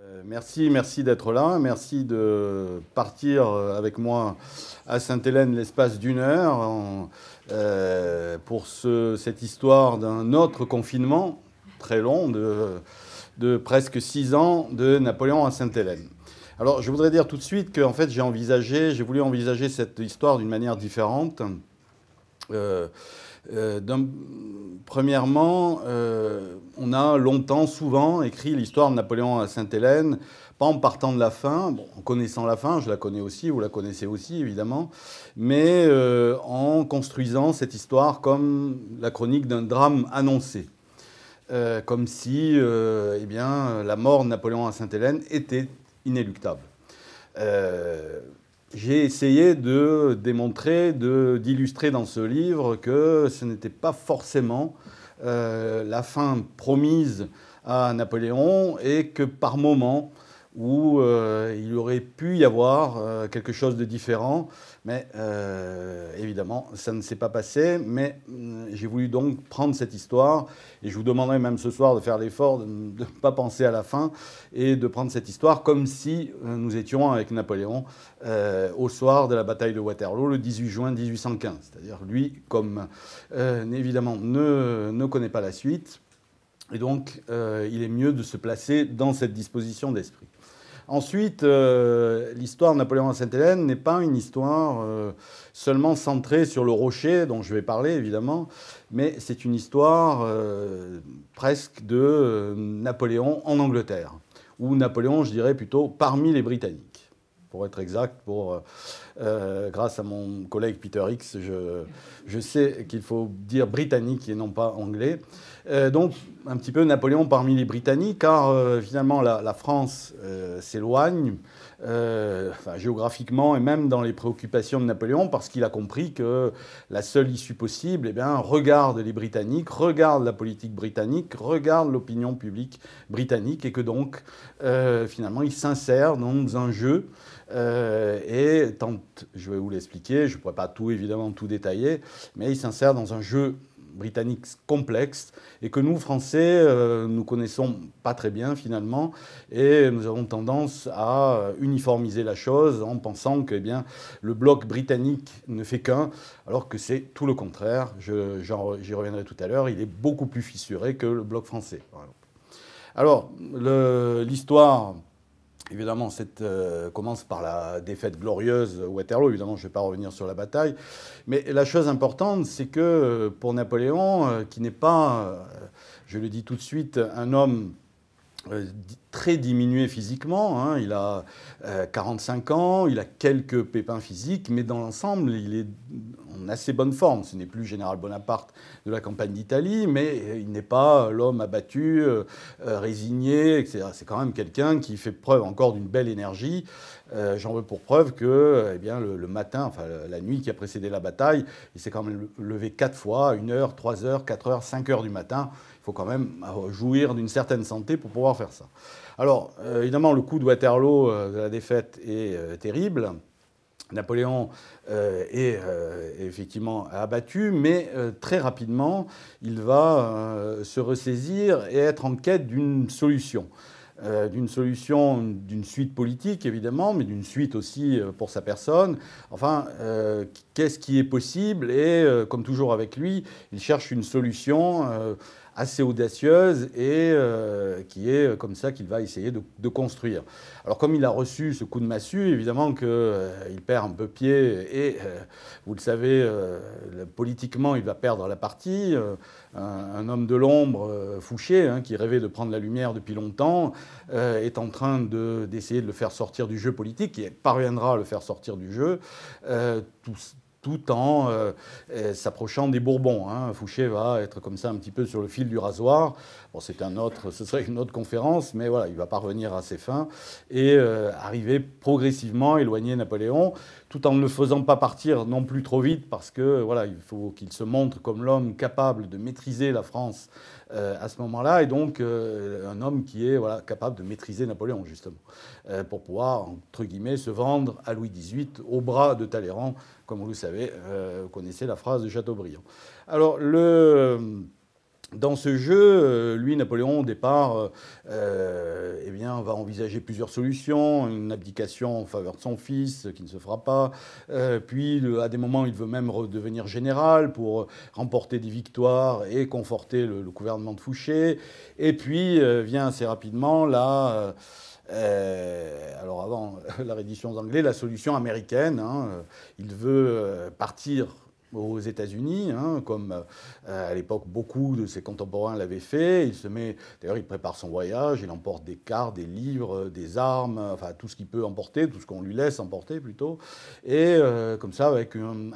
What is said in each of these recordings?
Euh, merci, merci d'être là. Merci de partir avec moi à Sainte-Hélène l'espace d'une heure euh, pour cette histoire d'un autre confinement très long de, presque six ans de Napoléon à Sainte-Hélène. Alors, je voudrais dire tout de suite que, fait, j'ai envisagé, j'ai voulu envisager cette histoire d'une manière différente. Euh, euh, premièrement, euh, on a longtemps, souvent, écrit l'histoire de Napoléon à Sainte-Hélène, pas en partant de la fin, en connaissant la fin, je la connais aussi, vous la connaissez aussi évidemment, mais euh, en construisant cette histoire comme la chronique d'un drame annoncé. comme si eh bien, la mort de Napoléon à Sainte-Hélène était inéluctable j'ai essayé de démontrer, d'illustrer dans ce livre que ce n'était pas forcément euh, la fin promise à Napoléon et que par moments où euh, il aurait pu y avoir euh, quelque chose de différent, mais euh, évidemment, ça ne s'est pas passé. Mais j'ai voulu donc prendre cette histoire, et je vous demanderai même ce soir de faire l'effort de ne pas penser à la fin, et de prendre cette histoire comme si nous étions avec Napoléon au soir de la bataille de Waterloo, le 18 juin 1815. C'est-à-dire, lui, comme évidemment ne, ne connaît pas la suite, et donc, il est mieux de se placer dans cette disposition d'esprit. Ensuite, euh, l'histoire de Napoléon à Sainte-Hélène n'est pas une histoire euh, seulement centrée sur le rocher, dont je vais parler évidemment, mais c'est une histoire euh, presque de Napoléon en Angleterre, ou Napoléon, je dirais plutôt, parmi les Britanniques, pour être exact, pour, grâce à mon collègue Peter Hicks, je, je sais qu'il faut dire britannique et non pas anglais. Euh, donc, un petit peu Napoléon parmi les Britanniques, car euh, finalement, la, France euh, s'éloigne, géographiquement et même dans les préoccupations de Napoléon, parce qu'il a compris que la seule issue possible, eh bien, regarde les Britanniques, regarde la politique britannique, regarde l'opinion publique britannique, et que donc, finalement, il s'insère dans un jeu. et tente, je vais vous l'expliquer, je ne pourrais pas tout évidemment tout détailler, mais il s'insère dans un jeu britannique complexe et que nous, Français, euh, nous connaissons pas très bien finalement et nous avons tendance à uniformiser la chose en pensant que eh bien, le bloc britannique ne fait qu'un alors que c'est tout le contraire. J'y reviendrai tout à l'heure, il est beaucoup plus fissuré que le bloc français. Alors, l'histoire Évidemment, cette euh, commence par la défaite glorieuse Waterloo. Évidemment, je ne vais pas revenir sur la bataille. Mais la chose importante, c'est que euh, pour Napoléon, euh, qui n'est pas, je le dis tout de suite, un homme très diminué physiquement. Hein. Il a 45 ans, il a quelques pépins physiques, mais dans l'ensemble, il est en assez bonne forme. Ce n'est plus général Bonaparte de la campagne d'Italie, mais il n'est pas l'homme abattu, euh, euh, résigné, etc. C'est quand même quelqu'un qui fait preuve encore d'une belle énergie. Euh, j'en veux pour preuve que eh bien, le, matin, enfin la nuit qui a précédé la bataille, il s'est quand même levé quatre fois, une heure, trois heures, quatre heures, cinq heures du matin. Il faut quand même jouir d'une certaine santé pour pouvoir faire ça. Alors, évidemment, le coup de Waterloo, de la défaite, est terrible. Napoléon euh, est euh, effectivement abattu, mais euh, très rapidement, il va se ressaisir et être en quête d'une solution. d'une solution, d'une suite politique évidemment, mais d'une suite aussi pour sa personne. Enfin, qu'est-ce qui est possible? Et comme toujours avec lui, il cherche une solution assez audacieuse et euh, qui est comme ça qu'il va essayer de, construire. Alors comme il a reçu ce coup de massue, évidemment qu'il euh, perd un peu pied et, euh, vous le savez, politiquement, il va perdre la partie. Un, homme de l'ombre, Fouché, hein, qui rêvait de prendre la lumière depuis longtemps, est en train d'essayer de, le faire sortir du jeu politique, qui parviendra à le faire sortir du jeu. Tout en euh, euh, s'approchant des Bourbons. Hein. Fouché va être comme ça un petit peu sur le fil du rasoir. C'est un autre, ce serait une autre conférence, mais voilà, il va parvenir à ses fins et euh, arriver progressivement éloigner Napoléon, tout en ne le faisant pas partir non plus trop vite, parce que voilà, il faut qu'il se montre comme l'homme capable de maîtriser la France à ce moment-là, et donc un homme qui est voilà, capable de maîtriser Napoléon, justement, pour pouvoir, entre guillemets, se vendre à Louis XVIII au bras de Talleyrand comme vous le savez, euh, vous connaissez la phrase de Chateaubriand. Alors, le, dans ce jeu, euh, lui, Napoléon, au départ, euh, euh, eh bien, va envisager plusieurs solutions. Une abdication en faveur de son fils, qui ne se fera pas. puis, à des moments, il veut même redevenir général pour remporter des victoires et conforter le, gouvernement de Fouché. Et puis, vient assez rapidement, là... alors avant la reddition anglais, la solution américaine. Hein, il veut partir aux États-Unis, hein, comme euh, à l'époque beaucoup de ses contemporains l'avaient fait. Il se met, d'ailleurs, il prépare son voyage, il emporte des cartes, des livres, des armes, enfin tout ce qu'il peut emporter, tout ce qu'on lui laisse emporter plutôt. Et euh, comme ça, avec un,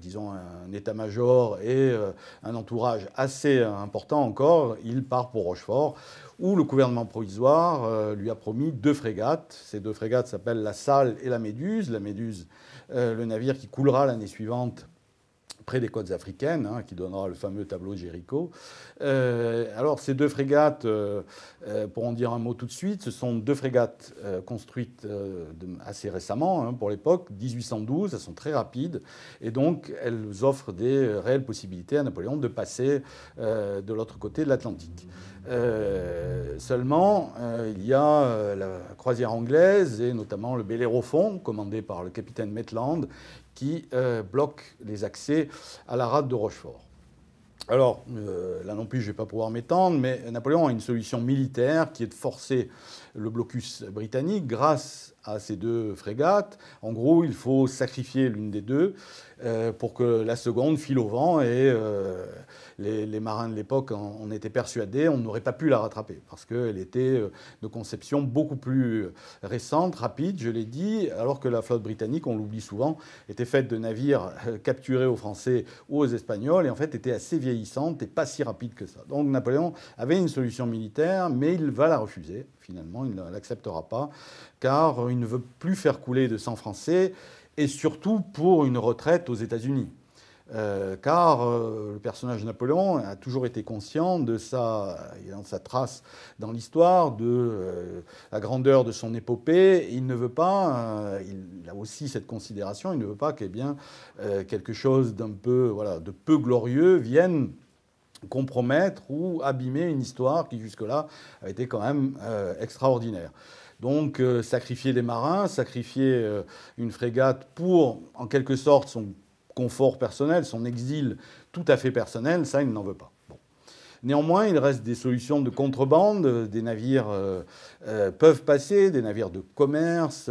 disons un état-major et euh, un entourage assez important encore, il part pour Rochefort où le gouvernement provisoire lui a promis deux frégates. Ces deux frégates s'appellent la Salle et la Méduse. La Méduse euh, le navire qui coulera l'année suivante près des côtes africaines, hein, qui donnera le fameux tableau de Jéricho. Euh, alors ces deux frégates, euh, pour en dire un mot tout de suite, ce sont deux frégates construites assez récemment hein, pour l'époque, 1812, elles sont très rapides, et donc elles offrent des réelles possibilités à Napoléon de passer de l'autre côté de l'Atlantique. Euh, seulement, euh, il y a euh, la croisière anglaise et notamment le Bellérophon, commandé par le capitaine Maitland, qui bloque les accès à la rade de Rochefort. Alors, là non plus, je ne vais pas pouvoir m'étendre, mais Napoléon a une solution militaire qui est de forcer le blocus britannique grâce à ces deux frégates. En gros, il faut sacrifier l'une des deux pour que la seconde file au vent et les, marins de l'époque en, étaient persuadés, on n'aurait pas pu la rattraper parce qu'elle était euh, de conception beaucoup plus récente, rapide, je l'ai dit, alors que la flotte britannique, on l'oublie souvent, était faite de navires euh, capturés aux Français ou aux Espagnols et en fait était assez vieillissante et pas si rapide que ça. Donc Napoléon avait une solution militaire, mais il va la refuser. Finalement, il ne l'acceptera pas car il ne veut plus faire couler de sang français et surtout pour une retraite aux États-Unis. Euh, car euh, le personnage de Napoléon a toujours été conscient de sa, sa trace dans l'histoire, de euh, la grandeur de son épopée. Il ne veut pas, il a aussi cette considération, il ne veut pas que bien, quelque chose d'un peu, voilà, de peu glorieux vienne compromettre ou abîmer une histoire qui jusque-là a été quand même extraordinaire. Donc sacrifier des marins, sacrifier une frégate pour, en quelque sorte, son confort personnel, son exil tout à fait personnel, ça, il n'en veut pas. Néanmoins, il reste des solutions de contrebande. Des navires euh, euh, peuvent passer, des navires de commerce.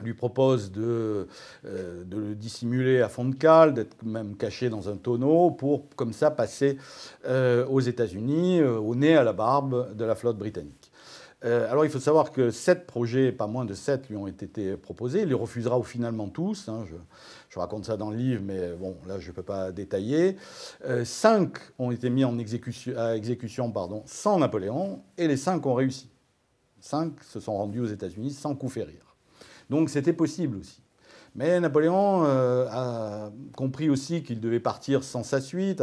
Euh, lui propose de, de, le dissimuler à fond de cale, d'être même caché dans un tonneau pour, comme ça, passer aux États-Unis, au nez à la barbe de la flotte britannique. alors il faut savoir que sept projets, pas moins de sept, lui ont été proposés. Il les refusera finalement tous. Hein, je, raconte ça dans le livre, mais bon, là, je ne peux pas détailler. Euh, cinq ont été mis en exécution, sans Napoléon, et les cinq ont réussi. Cinq se sont rendus aux États-Unis sans coup férir. Donc c'était possible aussi. Mais Napoléon euh, a compris aussi qu'il devait partir sans sa suite,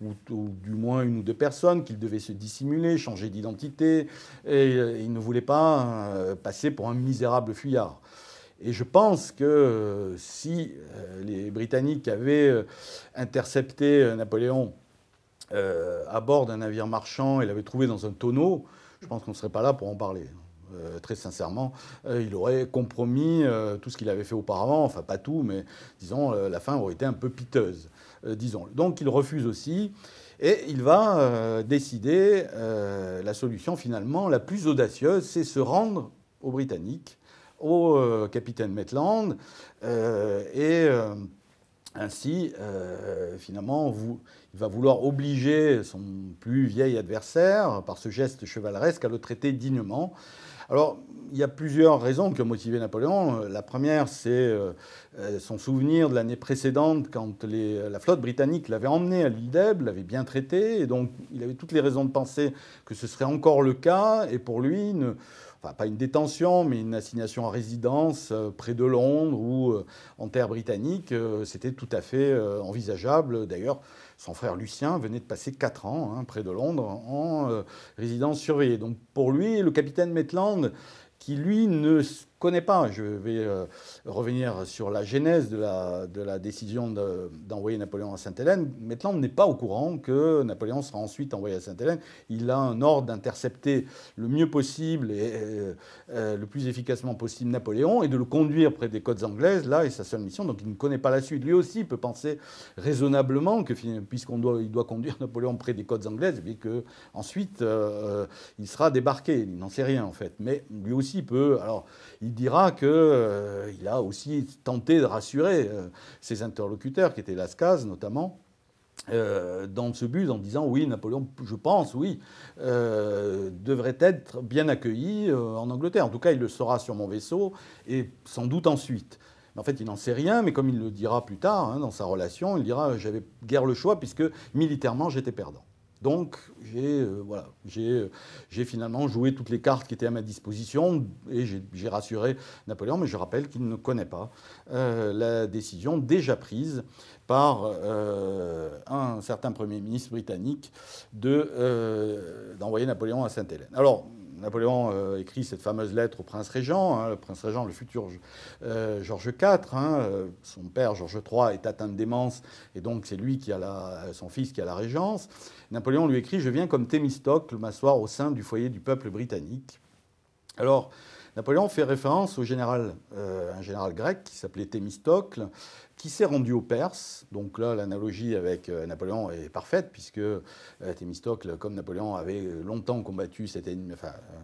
ou, du moins une ou deux personnes, qu'il devait se dissimuler, changer d'identité, et euh, il ne voulait pas passer pour un misérable fuyard. Et je pense que euh, si euh, les Britanniques avaient euh, intercepté Napoléon à bord d'un navire marchand et l'avaient trouvé dans un tonneau, je pense qu'on ne serait pas là pour en parler. Très sincèrement, il aurait compromis tout ce qu'il avait fait auparavant, enfin pas tout, mais disons, la fin aurait été un peu piteuse, disons. Donc il refuse aussi, et il va décider, la solution finalement la plus audacieuse, c'est se rendre aux Britanniques au euh, capitaine Maitland euh, et euh, ainsi, finalement, il va vouloir obliger son plus vieil adversaire, par ce geste chevaleresque, à le traiter dignement. Alors, il y a plusieurs raisons qui ont motivé Napoléon. La première, c'est son souvenir de l'année précédente, quand la flotte britannique l'avait emmené à l'île d'Elbe, l'avait bien traité, et donc il avait toutes les raisons de penser que ce serait encore le cas, et pour lui, ne, pas une détention, mais une assignation à résidence euh, près de Londres ou euh, en terre britannique, euh, c'était tout à fait envisageable. D'ailleurs, son frère Lucien venait de passer 4 ans hein, près de Londres en résidence surveillée. Donc pour lui, le capitaine Maitland, qui lui ne connaît pas. Je vais euh, revenir sur la genèse de la, décision d'envoyer Napoléon à Sainte-Hélène. Maitland n'est pas au courant que Napoléon sera ensuite envoyé à Sainte-Hélène. Il a un ordre d'intercepter le mieux possible et euh, euh, le plus efficacement possible Napoléon et de le conduire près des côtes anglaises. Là est sa seule mission. Donc il ne connaît pas la suite. Lui aussi peut penser raisonnablement que puisqu'on doit, il doit conduire Napoléon près des côtes anglaises, et que ensuite il sera débarqué. Il n'en sait rien en fait. Mais lui aussi peut. Alors dira qu'il euh, a aussi tenté de rassurer euh, ses interlocuteurs, qui étaient Lascaz notamment, euh, dans ce but en disant oui, Napoléon, je pense, oui, devrait être bien accueilli en Angleterre. En tout cas, il le sera sur mon vaisseau et sans doute ensuite. En fait, il n'en sait rien, mais comme il le dira plus tard hein, dans sa relation, il dira j'avais guère le choix puisque militairement j'étais perdant. Donc j'ai euh, voilà, euh, j'ai finalement joué toutes les cartes qui étaient à ma disposition et j'ai rassuré Napoléon, mais je rappelle qu'il ne connaît pas euh, la décision déjà prise par un certain Premier ministre britannique d'envoyer Napoléon à Sainte-Hélène. Alors, Napoléon euh, écrit cette fameuse lettre au prince régent, hein, le prince régent, le futur euh, Georges IV. Hein, euh, son père, Georges III, est atteint de démence, et donc c'est lui qui a la, son fils qui a la régence. Napoléon lui écrit Je viens comme Thémistocle m'asseoir au sein du foyer du peuple britannique. Alors, Napoléon fait référence au général, un général grec qui s'appelait Thémistocle, qui s'est rendu aux Perses. Donc là, l'analogie avec euh, Napoléon est parfaite, puisque euh, Thémistocle, comme Napoléon, avait longtemps combattu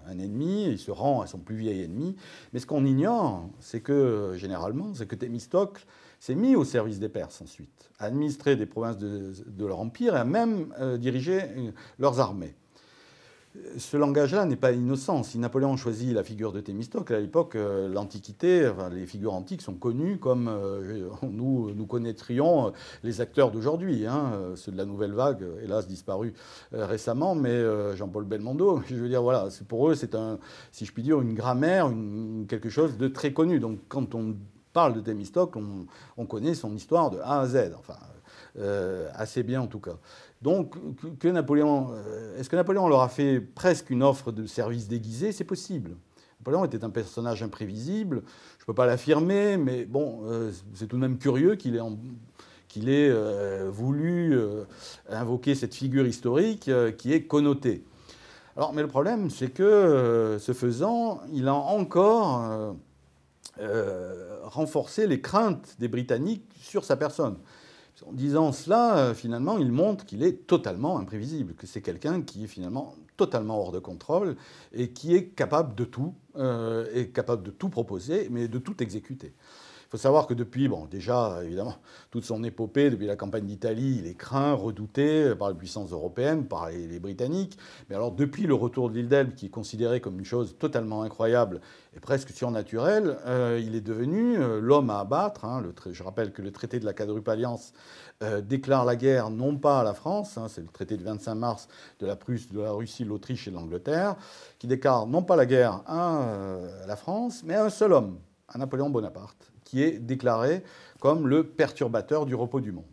un ennemi, il se rend à son plus vieil ennemi. Mais ce qu'on ignore, c'est que, généralement, c'est que Thémistocle s'est mis au service des Perses ensuite, a administré des provinces de, leur empire et a même euh, dirigé leurs armées ce langage-là n'est pas innocent. Si Napoléon choisit la figure de Thémistocle, à l'époque, euh, l'Antiquité, les figures antiques sont connues comme euh, nous, nous connaîtrions euh, les acteurs d'aujourd'hui. Hein, ceux de la nouvelle vague, hélas disparus récemment, mais Jean-Paul Belmondo, je veux dire, voilà, pour eux, c'est un, si je puis dire, une grammaire, quelque chose de très connu. Donc quand on parle de Thémistocle, on, on connaît son histoire de A à Z, assez bien en tout cas. Donc, que Napoléon, euh, est-ce que Napoléon leur a fait presque une offre de service déguisé? C'est possible. Napoléon était un personnage imprévisible, je ne peux pas l'affirmer, mais bon, euh, c'est tout de même curieux qu'il ait, euh, voulu invoquer cette figure historique qui est connotée. Alors, mais le problème, c'est que, ce faisant, il a encore renforcé les craintes des Britanniques sur sa personne. En disant cela, euh, finalement, il montre qu'il est totalement imprévisible, que c'est quelqu'un qui est finalement totalement hors de contrôle et qui est capable de tout, euh, est capable de tout proposer, mais de tout exécuter. Il faut savoir que depuis, bon, déjà, évidemment, toute son épopée, depuis la campagne d'Italie, il est craint, redouté par les puissances européennes, par les, Britanniques. Mais alors, depuis le retour de l'île d'Elbe, qui est considéré comme une chose totalement incroyable et presque surnaturelle, euh, il est devenu euh, l'homme à abattre. Hein. je rappelle que le traité de la quadruple alliance euh, déclare la guerre non pas à la France, hein, c'est le traité de 25 mars de la Prusse, de la Russie, l'Autriche et l'Angleterre, qui déclare non pas la guerre à la France, mais à un seul homme, à Napoléon Bonaparte qui est déclaré comme le perturbateur du repos du monde.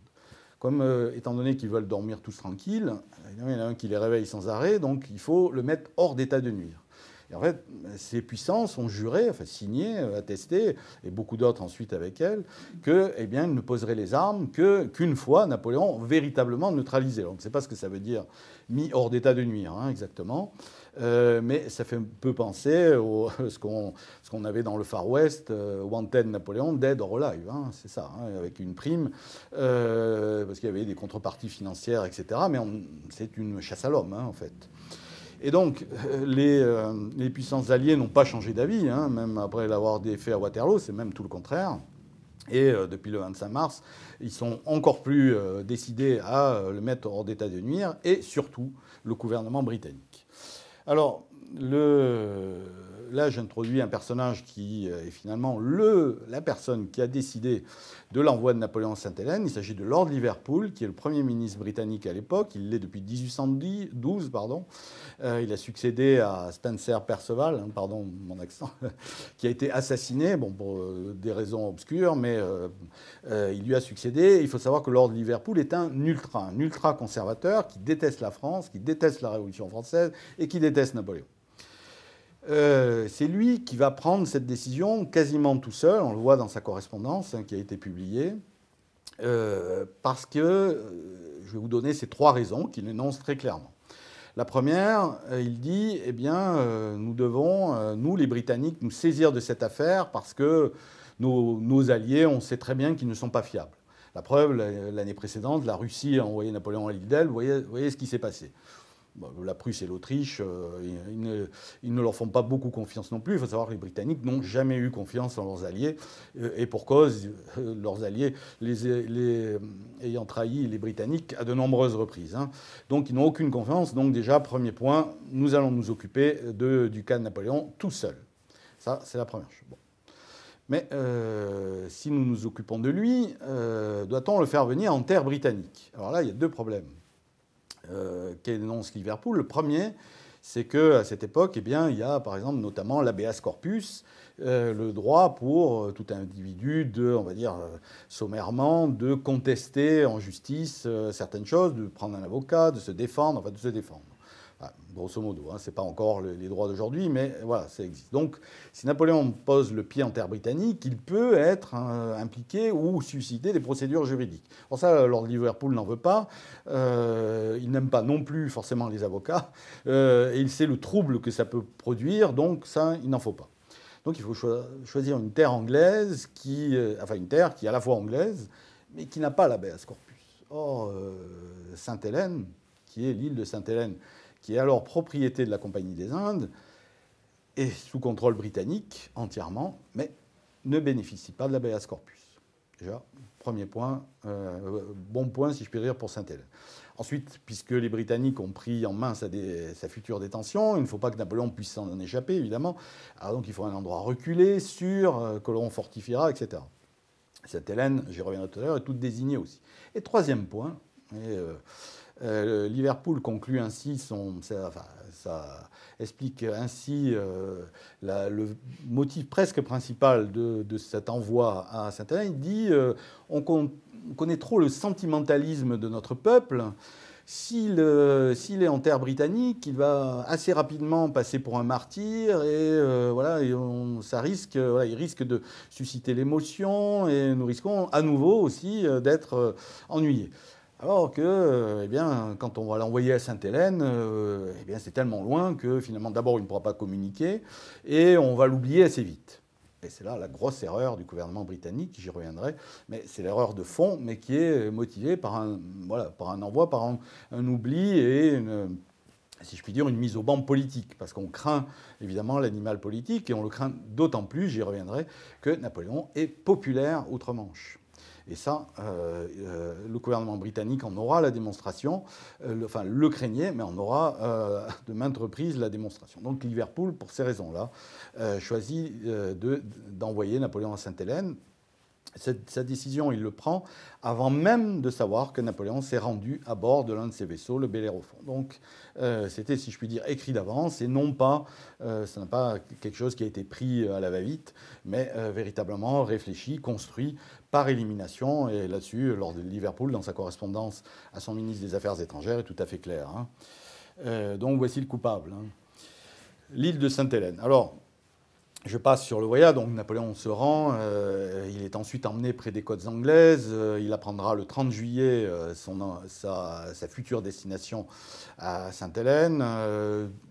Comme, euh, étant donné qu'ils veulent dormir tous tranquilles, il y en a un qui les réveille sans arrêt, donc il faut le mettre hors d'état de nuire. Et en fait, ces puissances ont juré, enfin signé, euh, attesté, et beaucoup d'autres ensuite avec elles, que, eh ne poseraient les armes qu'une fois Napoléon véritablement neutralisé. Donc, c'est pas ce que ça veut dire mis hors d'état de nuire, hein, exactement. Euh, mais ça fait un peu penser à ce qu'on avait dans le Far West, euh, Wanted Napoléon, Dead or Alive, hein, c'est ça, hein, avec une prime, parce qu'il y avait des contreparties financières, etc. Mais c'est une chasse à l'homme, en fait. Et donc, euh, euh, les, puissances alliées n'ont pas changé d'avis, hein, même après l'avoir défait à Waterloo, c'est même tout le contraire. Et euh, depuis le 25 mars, ils sont encore plus décidés à le mettre hors d'état de nuire, et surtout le gouvernement britannique. Alors, le, là, j'introduis un personnage qui est finalement le, la personne qui a décidé de l'envoi de Napoléon à Sainte-Hélène. Il s'agit de Lord Liverpool, qui est le Premier ministre britannique à l'époque. Il l'est depuis 1812. Pardon. Euh, il a succédé à Spencer Perceval, hein, pardon mon accent, qui a été assassiné pour euh, des raisons obscures, mais euh, il lui a succédé. Il faut savoir que Lord Liverpool est un ultra, un ultra conservateur qui déteste la France, qui déteste la Révolution française et qui déteste Napoléon. C'est lui qui va prendre cette décision quasiment tout seul, on le voit dans sa correspondance hein, qui a été publiée, parce que, je vais vous donner ces trois raisons qu'il énonce très clairement. La première, il dit, eh bien, nous devons, nous les Britanniques, nous saisir de cette affaire parce que nos, alliés, on sait très bien qu'ils ne sont pas fiables. La preuve, l'année précédente, la Russie a envoyé Napoléon à l'île d'Elbe. Vous voyez, ce qui s'est passé. La Prusse et l'Autriche, euh, ils, ne, leur font pas beaucoup confiance non plus. Il faut savoir que les Britanniques n'ont jamais eu confiance en leurs alliés. Euh, et pour cause, euh, leurs alliés les, ayant trahi les Britanniques à de nombreuses reprises. Hein. Donc ils n'ont aucune confiance. Donc déjà, premier point, nous allons nous occuper du cas de Napoléon tout seul. Ça, c'est la première chose. Mais si nous nous occupons de lui, doit-on le faire venir en terre britannique? Alors là, il y a deux problèmes euh, qu'énonce Liverpool. Le premier, c'est qu'à cette époque, eh bien, il y a par exemple notamment l'habeas corpus, le droit pour tout individu de, on va dire sommairement, de contester en justice certaines choses, de prendre un avocat, de se défendre, enfin de se défendre grosso modo. Hein, ce n'est pas encore les droits d'aujourd'hui, mais voilà, ça existe. Donc, si Napoléon pose le pied en terre britannique, il peut être hein, impliqué ou susciter des procédures juridiques. Pour ça, Lord Liverpool n'en veut pas. Euh, il n'aime pas non plus forcément les avocats. Euh, et il sait le trouble que ça peut produire, donc ça, il n'en faut pas. Donc il faut choisir une terre anglaise, qui, euh, enfin une terre qui est à la fois anglaise, mais qui n'a pas l'habeas corpus. Or, Sainte-Hélène, qui est l'île de Sainte-Hélène, qui est alors propriété de la Compagnie des Indes, et sous contrôle britannique entièrement, mais ne bénéficie pas de l'habeas corpus. Déjà, premier point, euh, bon point si je puis dire pour Saint-Hélène. Ensuite, puisque les Britanniques ont pris en main sa, future détention, il ne faut pas que Napoléon puisse s'en échapper, évidemment. Alors donc il faut un endroit reculé, sûr, euh, que l'on fortifiera, etc. Sainte-Hélène, j'y reviendrai tout à l'heure, est toute désignée aussi. Et troisième point, et, euh, euh, Liverpool conclut ainsi son. Ça, explique ainsi euh, le motif presque principal de, cet envoi à Saint-Hélène. Il dit euh, on, connaît trop le sentimentalisme de notre peuple. S'il est en terre britannique, il va assez rapidement passer pour un martyr et voilà, ça risque, il risque de susciter l'émotion et nous risquons à nouveau aussi d'être ennuyés. Alors que, eh bien, quand on va l'envoyer à Sainte-Hélène, euh, eh bien, c'est tellement loin que finalement, d'abord, il ne pourra pas communiquer et on va l'oublier assez vite. Et c'est là la grosse erreur du gouvernement britannique, j'y reviendrai, mais c'est l'erreur de fond, mais qui est motivée par un, voilà, par un envoi, par un, oubli et une, si je puis dire, une mise au banc politique, parce qu'on craint évidemment l'animal politique, et on le craint d'autant plus, j'y reviendrai, que Napoléon est populaire outre-Manche. Et ça, euh, euh, le gouvernement britannique en aura la démonstration, euh, enfin le craignait, mais en aura de maintes reprises la démonstration. Donc Liverpool, pour ces raisons-là, choisit d'envoyer Napoléon à Sainte-Hélène sa décision, il le prend avant même de savoir que Napoléon s'est rendu à bord de l'un de ses vaisseaux, le Bellérophon. Donc, c'était, si je puis dire, écrit d'avance et non pas, ce n'est pas quelque chose qui a été pris à la va-vite, mais véritablement réfléchi, construit par élimination. Et là-dessus, lors de Liverpool, dans sa correspondance à son ministre des Affaires étrangères, est tout à fait clair. Hein. donc, voici le coupable. Hein. L'île de Sainte-Hélène. Alors, je passe sur le voyage, donc Napoléon se rend, euh, il est ensuite emmené près des côtes anglaises, euh, il apprendra le 30 juillet euh, sa, future destination à Sainte-Hélène,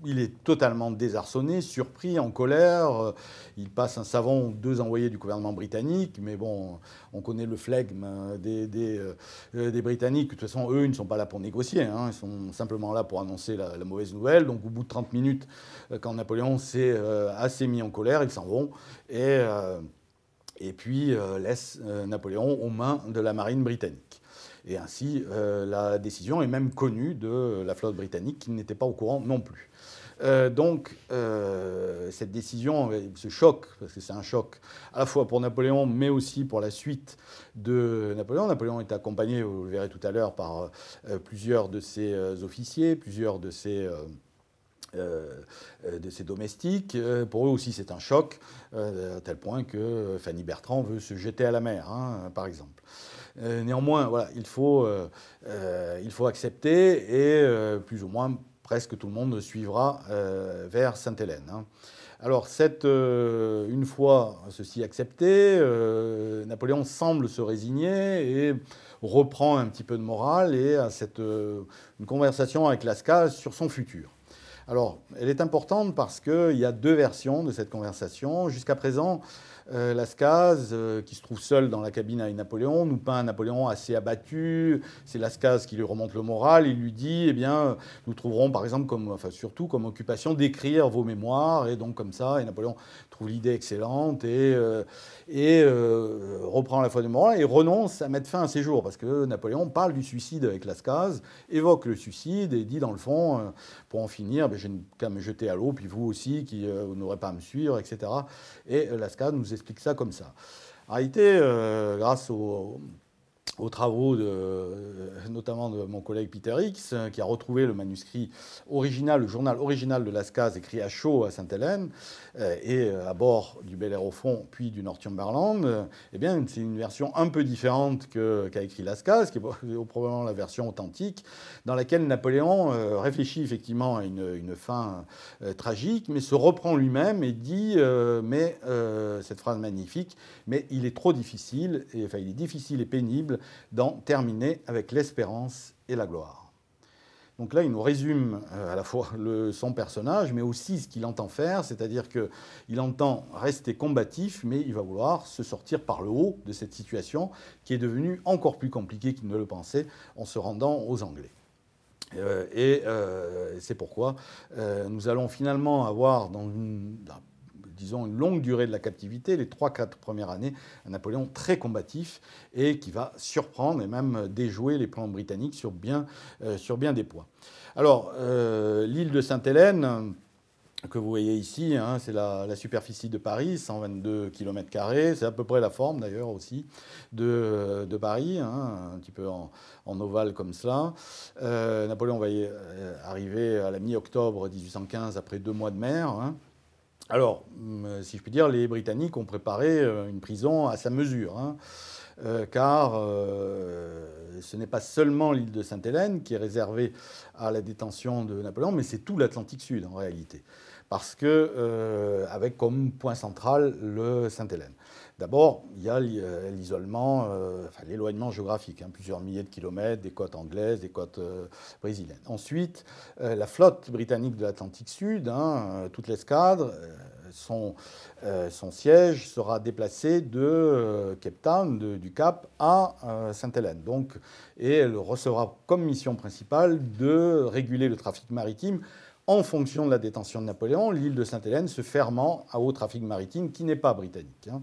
il est totalement désarçonné, surpris, en colère, il passe un savon deux envoyés du gouvernement britannique, mais bon, on connaît le flegme des, Britanniques, de toute façon eux ils ne sont pas là pour négocier, hein. ils sont simplement là pour annoncer la, la, mauvaise nouvelle, donc au bout de 30 minutes, quand Napoléon s'est assez mis en colère, ils s'en vont et, euh, et puis euh, laissent euh, Napoléon aux mains de la marine britannique. Et ainsi, la décision est même connue de la flotte britannique qui n'était pas au courant non plus. donc, cette décision, ce choc, parce que c'est un choc à la fois pour Napoléon, mais aussi pour la suite de Napoléon. Napoléon est accompagné, vous le verrez tout à l'heure, par plusieurs de ses officiers, plusieurs de ses de ses domestiques. Euh, pour eux aussi, c'est un choc, à tel point que Fanny Bertrand veut se jeter à la mer, hein, par exemple. néanmoins, voilà, il faut, il faut accepter et plus ou moins presque tout le monde suivra vers Sainte-Hélène. Hein. Alors, une fois ceci accepté, Napoléon semble se résigner et reprend un petit peu de morale et a cette, une conversation avec Lascaz sur son futur. Alors, elle est importante parce qu'il y a deux versions de cette conversation. Jusqu'à présent, euh, Lascaz, euh, qui se trouve seul dans la cabine avec Napoléon, nous peint un Napoléon assez abattu. C'est Lascaz qui lui remonte le moral. Il lui dit, eh bien, nous trouverons par exemple, comme, enfin surtout comme occupation, d'écrire vos mémoires. Et donc comme ça, et Napoléon trouve l'idée excellente et, euh, et reprend la foi du moral et renonce à mettre fin à ses jours. Parce que Napoléon parle du suicide avec Lascaz, évoque le suicide et dit dans le fond, pour en finir, ben, j'ai qu'à me jeter à l'eau, puis vous aussi qui n'aurez pas à me suivre, etc. Et Lascaz nous explique ça comme ça. En réalité, euh, grâce au, aux travaux de, notamment de mon collègue Peter X, qui a retrouvé le manuscrit original, le journal original de Lascaz écrit à chaud à Sainte-Hélène, euh, et à bord du Bel Air au fond, puis du Northumberland, eh bien, c'est une version un peu différente qu'a écrit Lascaz, qui est probablement la version authentique, dans laquelle Napoléon euh, réfléchit effectivement à une, fin euh, tragique, mais se reprend lui-même et dit, mais cette phrase magnifique, mais il est trop difficile, enfin, il est difficile et pénible d'en terminer avec l'espérance et la gloire. Donc là, il nous résume euh, à la fois son personnage, mais aussi ce qu'il entend faire, c'est-à-dire qu'il entend rester combatif, mais il va vouloir se sortir par le haut de cette situation qui est devenue encore plus compliquée qu'il ne le pensait en se rendant aux Anglais. Euh, et euh, c'est pourquoi nous allons finalement avoir dans une, disons, une longue durée de la captivité, les 3-4 premières années, un Napoléon très combatif et qui va surprendre et même déjouer les plans britanniques sur bien, euh, des points. Alors, euh, l'île de Sainte-Hélène, que vous voyez ici, hein, c'est la, superficie de Paris, 122 km, c'est à peu près la forme d'ailleurs aussi de, Paris, hein, un petit peu en, ovale comme cela. Euh, Napoléon va y arriver à la mi-octobre 1815 après deux mois de mer. Hein. Alors, euh, si je puis dire, les Britanniques ont préparé euh, une prison à sa mesure, hein. euh, car ce n'est pas seulement l'île de Sainte-Hélène qui est réservée à la détention de Napoléon, mais c'est tout l'Atlantique Sud en réalité, parce que avec comme point central le Sainte-Hélène. D'abord, il y a euh, l'isolement, euh, l'éloignement géographique, hein, plusieurs milliers de kilomètres des côtes anglaises, des côtes euh, brésiliennes. Ensuite, la flotte britannique de l'Atlantique Sud, hein, toute l'escadre, son, siège sera déplacé de Cape Town, du Cap, à Sainte-Hélène. Et elle recevra comme mission principale de réguler le trafic maritime en fonction de la détention de Napoléon, l'île de Sainte-Hélène se fermant au trafic maritime qui n'est pas britannique. Hein.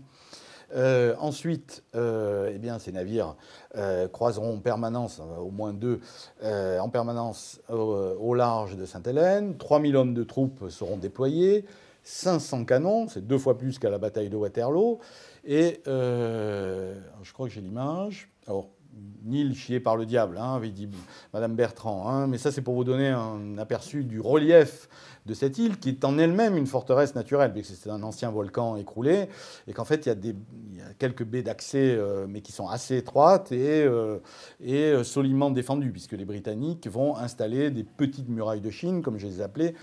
Euh, ensuite, euh, eh bien, ces navires euh, croiseront en permanence, au moins deux, en permanence au, large de Sainte-Hélène. 3000 hommes de troupes seront déployés, 500 canons, c'est deux fois plus qu'à la bataille de Waterloo. Et je crois que j'ai l'image. Nil chié par le diable, hein, avait dit Madame Bertrand. Hein. mais ça, c'est pour vous donner un aperçu du relief de cette île, qui est en elle-même une forteresse naturelle, puisque c'est un ancien volcan écroulé, et qu'en fait, il y, a des, quelques baies d'accès, euh, mais qui sont assez étroites et, euh, et euh, solidement défendues, puisque les Britanniques vont installer des petites murailles de Chine, comme je les ai appelées,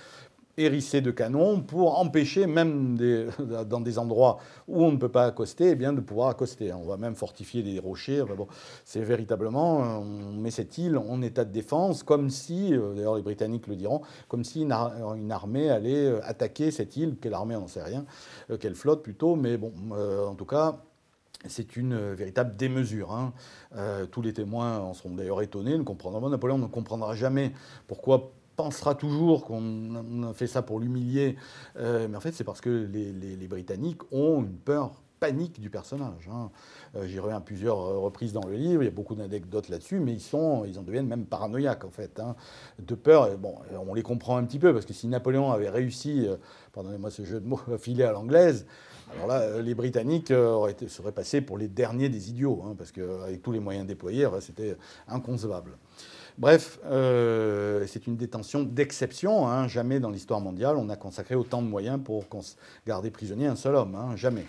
hérissés de canons pour empêcher, même dans des endroits où on ne peut pas accoster, eh bien, de pouvoir accoster. On va même fortifier des rochers. c'est véritablement, on met cette île en état de défense, comme si, euh, d'ailleurs les Britanniques le diront, comme si une, armée allait euh, attaquer cette île. Quelle armée, on n'en sait rien. Euh, quelle flotte plutôt, mais bon, en tout cas, c'est une véritable démesure. Hein. tous les témoins en seront d'ailleurs étonnés, ne comprendront pas. Napoléon ne comprendra jamais pourquoi pensera toujours qu'on a fait ça pour l'humilier, euh, mais en fait c'est parce que les, Britanniques ont une peur panique du personnage. Hein. Euh, j'y reviens à plusieurs reprises dans le livre, il y a beaucoup d'anecdotes là-dessus, mais ils, sont, ils en deviennent même paranoïaques en fait, hein. de peur. Bon, on les comprend un petit peu, parce que si Napoléon avait réussi, euh, pardonnez-moi ce jeu de mots, filer à l'anglaise, alors là, les Britanniques auraient été, seraient passés pour les derniers des idiots, hein, parce qu'avec tous les moyens déployés, c'était inconcevable. Bref, euh, c'est une détention d'exception. Hein. Jamais dans l'histoire mondiale on a consacré autant de moyens pour garder prisonnier un seul homme. Hein. Jamais.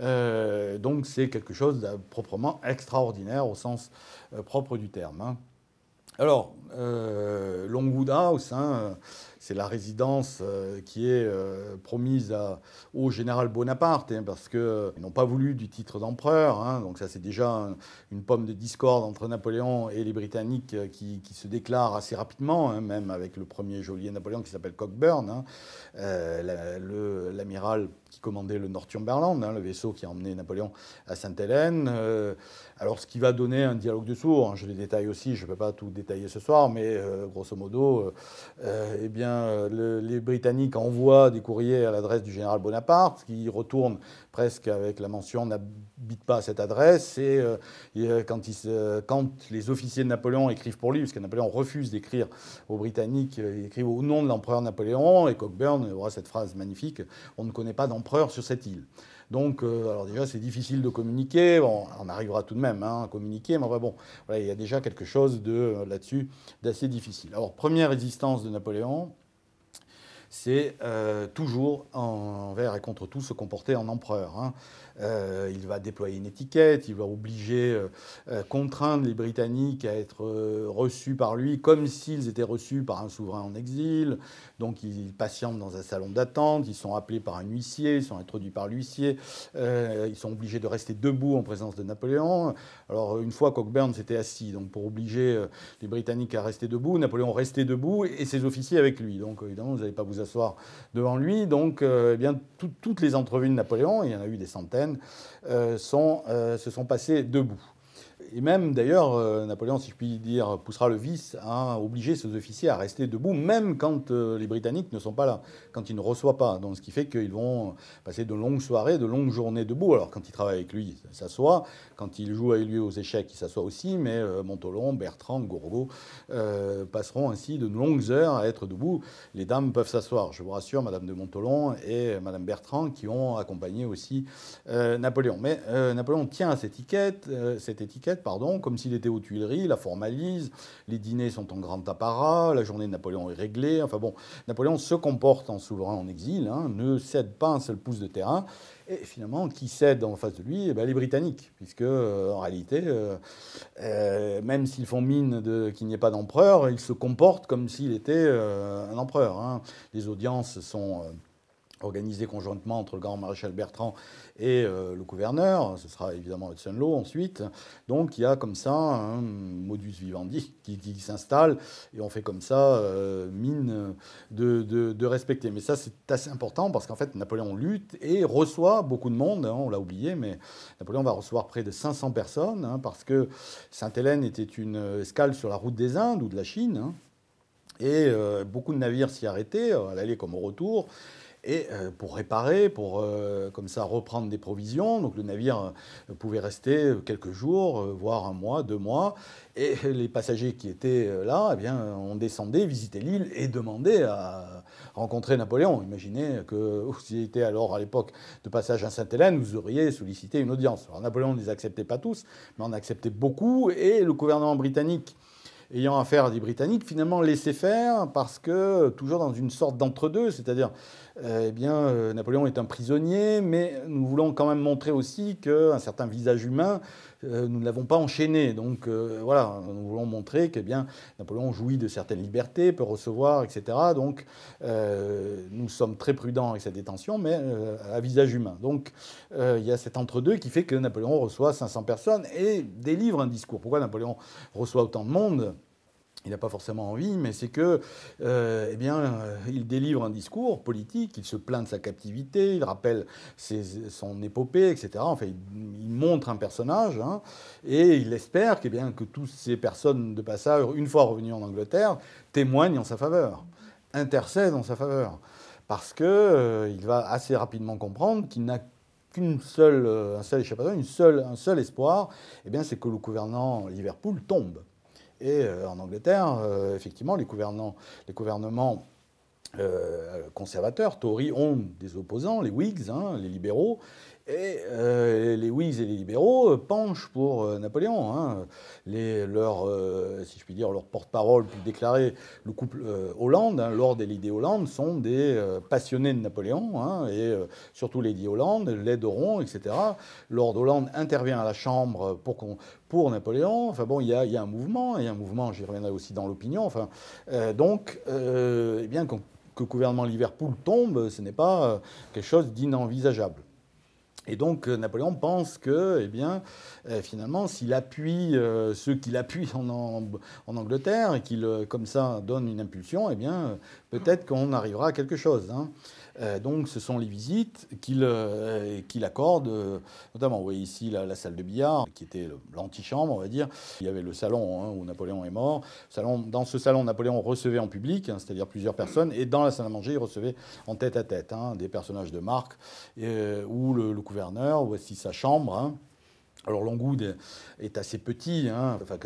Euh, donc c'est quelque chose de proprement extraordinaire au sens euh, propre du terme. Hein. Alors, Longwood House, c'est la résidence euh, qui est euh, promise au général Bonaparte, hein, parce qu'ils euh, n'ont pas voulu du titre d'empereur. Hein. donc ça, c'est déjà une pomme de discorde entre Napoléon et les Britanniques qui, se déclarent assez rapidement, hein, même avec le premier geôlier Napoléon qui s'appelle Cockburn, l'amiral qui commandait le Northumberland, le vaisseau qui a emmené Napoléon à Sainte-Hélène. alors, ce qui va donner un dialogue de sourds, je les détaille aussi, je ne peux pas tout détailler ce soir, mais grosso modo, eh bien, euh, les Britanniques envoient des courriers à l'adresse du général Bonaparte, qui retourne presque avec la mention n'habite pas à cette adresse. Et, euh, quand, quand, les officiers de Napoléon écrivent pour lui, parce que Napoléon refuse d'écrire aux Britanniques, euh, ils écrivent au nom de l'empereur Napoléon, et Cockburn aura cette phrase magnifique on ne connaît pas d'empereur sur cette île. Donc, alors déjà, c'est difficile de communiquer. On arrivera tout de même hein, à communiquer, mais enfin bon, il y a déjà quelque chose de là-dessus d'assez difficile. Alors, première résistance de Napoléon, c'est euh, toujours envers et contre tout se comporter en empereur. Hein. Euh, il va déployer une étiquette, il va obliger, euh, euh, contraindre les Britanniques à être reçus par lui comme s'ils étaient reçus par un souverain en exil. Donc ils patientent dans un salon d'attente, ils sont appelés par un huissier, ils sont introduits par l'huissier, ils sont obligés de rester debout en présence de Napoléon. Alors une fois Cockburn s'était assis, donc pour obliger les Britanniques à rester debout, Napoléon restait debout et ses officiers avec lui. Donc évidemment, vous n'allez pas vous asseoir devant lui. Donc eh bien, toutes les entrevues de Napoléon, il y en a eu des centaines, euh, euh, se sont passés debout. Et même, d'ailleurs, euh, Napoléon, si je puis dire, poussera le vice à obliger ses officiers à rester debout, même quand euh, les Britanniques ne sont pas là, quand ils ne reçoivent pas. Donc, ce qui fait qu'ils vont passer de longues soirées, de longues journées debout. Alors, quand ils travaillent avec lui, ils s'assoient. Quand ils jouent avec lui aux échecs, ils s'assoient aussi. Mais euh, Montolon, Bertrand, Gourgaud passeront ainsi de longues heures à être debout. Les dames peuvent s'asseoir. Je vous rassure, Madame de Montolon et Madame Bertrand, qui ont accompagné aussi Napoléon. Mais Napoléon tient à cette étiquette, cette étiquette pardon, comme s'il était aux Tuileries, la formalise, les dîners sont en grand apparat, la journée de Napoléon est réglée. Enfin bon, Napoléon se comporte en souverain en exil, hein, ne cède pas un seul pouce de terrain. Et finalement, qui cède en face de lui? Eh ben, Les Britanniques, puisque euh, en réalité, euh, euh, même s'ils font mine qu'il n'y ait pas d'empereur, ils se comportent comme s'il était un empereur. Hein. Les audiences sont organisé conjointement entre le grand maréchal Bertrand et euh, le gouverneur. Ce sera évidemment Hudson Law ensuite. Donc il y a comme ça un modus vivendi qui, s'installe et on fait comme ça euh, mine de, respecter. Mais ça c'est assez important parce qu'en fait Napoléon lutte et reçoit beaucoup de monde. Hein, on l'a oublié, mais Napoléon va recevoir près de 500 personnes hein, parce que Sainte-Hélène était une escale sur la route des Indes ou de la Chine. Hein, et euh, beaucoup de navires s'y arrêtaient, à l'aller comme au retour et euh, pour réparer, pour euh, comme ça reprendre des provisions. Donc le navire euh, pouvait rester quelques jours, voire un mois, deux mois. Et les passagers qui étaient là, eh bien, on descendait, visiter l'île et demandait à rencontrer Napoléon. Imaginez que vous étiez alors à l'époque de passage à Sainte-Hélène, vous auriez sollicité une audience. Alors Napoléon ne les acceptait pas tous, mais on acceptait beaucoup. Et le gouvernement britannique ayant affaire à des Britanniques, finalement laissait faire parce que, toujours dans une sorte d'entre-deux, c'est-à-dire eh bien, euh, Napoléon est un prisonnier, mais nous voulons quand même montrer aussi qu'un certain visage humain, nous ne l'avons pas enchaîné. Donc voilà, nous voulons montrer que eh bien, Napoléon jouit de certaines libertés, peut recevoir, etc. Donc nous sommes très prudents avec sa détention, mais à visage humain. Donc il y a cet entre-deux qui fait que Napoléon reçoit 500 personnes et délivre un discours. Pourquoi Napoléon reçoit autant de monde? Il n'a pas forcément envie, mais c'est que, euh, eh euh, il délivre un discours politique, il se plaint de sa captivité, il rappelle son épopée, etc. Enfin, il, montre un personnage, hein, et il espère eh que toutes ces personnes de passage, une fois revenues en Angleterre, témoignent en sa faveur, intercèdent en sa faveur, parce que euh, il va assez rapidement comprendre qu'il n'a qu'une seule, un seul échappatoire, un seul espoir, eh bien, c'est que le gouvernement Liverpool tombe. Et euh, en Angleterre, euh, effectivement, les, gouvernements euh, conservateurs, Tories, ont des opposants, les Whigs, hein, les libéraux, Et euh, les Whigs et les libéraux euh, penchent pour euh, Napoléon. Hein. Leur, si je puis dire, leur porte-parole plus déclaré, le couple Hollande, hein, Lord et Lady Hollande, sont des passionnés de Napoléon, hein, et surtout Lady Hollande, Lady Doron, etc. Lord Hollande intervient à la Chambre pour, Napoléon. Enfin bon, il y a, un mouvement, a un mouvement, j'y reviendrai aussi dans l'opinion. Enfin, donc, eh bien, que le gouvernement Liverpool tombe, ce n'est pas quelque chose d'inenvisageable. Et donc euh, Napoléon pense que, eh bien, euh, finalement, s'il appuie euh, ceux qui l'appuient en, en, Angleterre et qu'il, comme ça, donne une impulsion, eh bien, peut-être qu'on arrivera à quelque chose. Hein. Euh, donc ce sont les visites qu'il euh, accorde, euh, notamment, vous voyez ici la, salle de billard, qui était l'antichambre, on va dire. Il y avait le salon hein, où Napoléon est mort. Dans ce salon, Napoléon recevait en public, hein, c'est-à-dire plusieurs personnes, et dans la salle à manger, il recevait en tête à tête hein, des personnages de marque, ou le, le, gouverneur, voici sa chambre. Alors Longwood est assez petit, hein, enfin,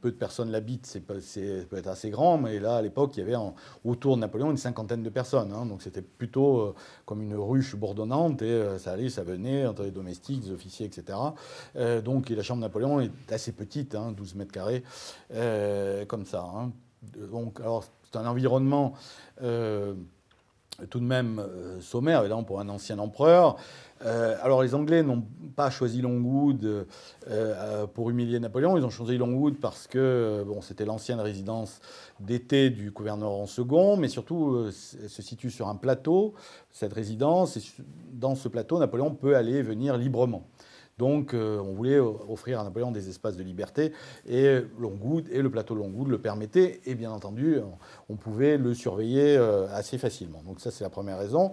peu de personnes l'habitent, c'est peut être assez grand, mais là à l'époque il y avait autour de Napoléon une cinquantaine de personnes, hein. donc c'était plutôt euh, comme une ruche bourdonnante et euh, ça allait, ça venait entre les domestiques, les officiers, etc. Euh, donc la chambre de Napoléon est assez petite, 12 hein, mètres carrés, comme ça. Donc c'est un environnement tout de même sommaire, évidemment, pour un ancien empereur. Euh, alors les Anglais n'ont pas choisi Longwood euh, pour humilier Napoléon, ils ont choisi Longwood parce que c'était l'ancienne résidence d'été du gouverneur en second, mais surtout se situe sur un plateau, cette résidence, et dans ce plateau, Napoléon peut aller et venir librement. Donc euh, on voulait offrir à Napoléon des espaces de liberté et Longwood et le plateau Longwood le permettaient et bien entendu on pouvait le surveiller euh, assez facilement. Donc ça c'est la première raison.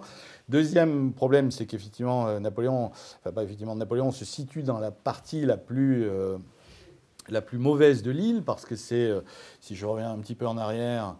Deuxième problème c'est qu'effectivement euh, Napoléon, enfin pas effectivement Napoléon se situe dans la partie la plus mauvaise de l'île, parce que c'est, si je reviens un petit peu en arrière,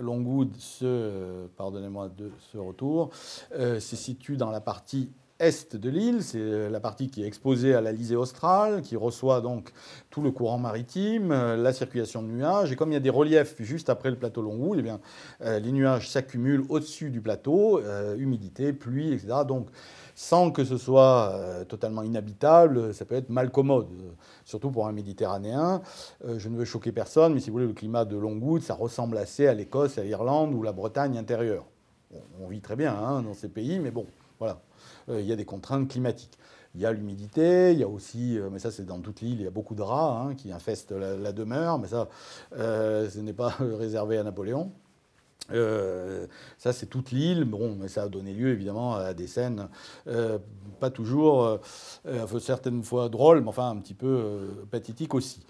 Longwood, ce, pardonnez-moi ce retour, se situe dans la partie est de l'île, c'est la partie qui est exposée à l'Alizé australe, qui reçoit donc tout le courant maritime, euh, la circulation de nuages. Et comme il y a des reliefs juste après le plateau Longwood, eh bien, euh, les nuages s'accumulent au-dessus du plateau, euh, humidité, pluie, etc. Donc, sans que ce soit totalement inhabitable, ça peut être mal commode, surtout pour un Méditerranéen. je ne veux choquer personne, mais si vous voulez, le climat de Longwood, ça ressemble assez à l'Écosse, à l'Irlande ou la Bretagne intérieure. on vit très bien hein, dans ces pays, mais bon, voilà. Euh, il y a des contraintes climatiques. Il y a l'humidité, il y a aussi, euh, mais ça c'est dans toute l'île, il y a beaucoup de rats hein, qui infestent la, demeure, mais ça, euh, ce n'est pas réservé à Napoléon. ça, c'est toute l'île. Bon, mais ça a donné lieu évidemment à des scènes pas toujours, certaines fois drôles, mais enfin un petit peu pathétiques aussi.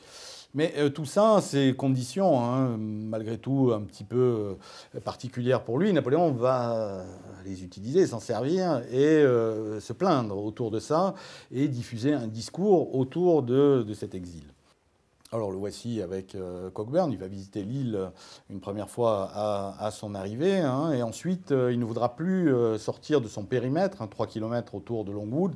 Mais euh, tout ça, ces conditions, hein, malgré tout un petit peu euh, particulières pour lui, Napoléon va les utiliser, s'en servir et euh, se plaindre autour de ça et diffuser un discours autour de, cet exil. Alors le voici avec Cockburn, il va visiter l'île une première fois à, son arrivée, hein, et ensuite il ne voudra plus sortir de son périmètre, 3 hein, km autour de Longwood,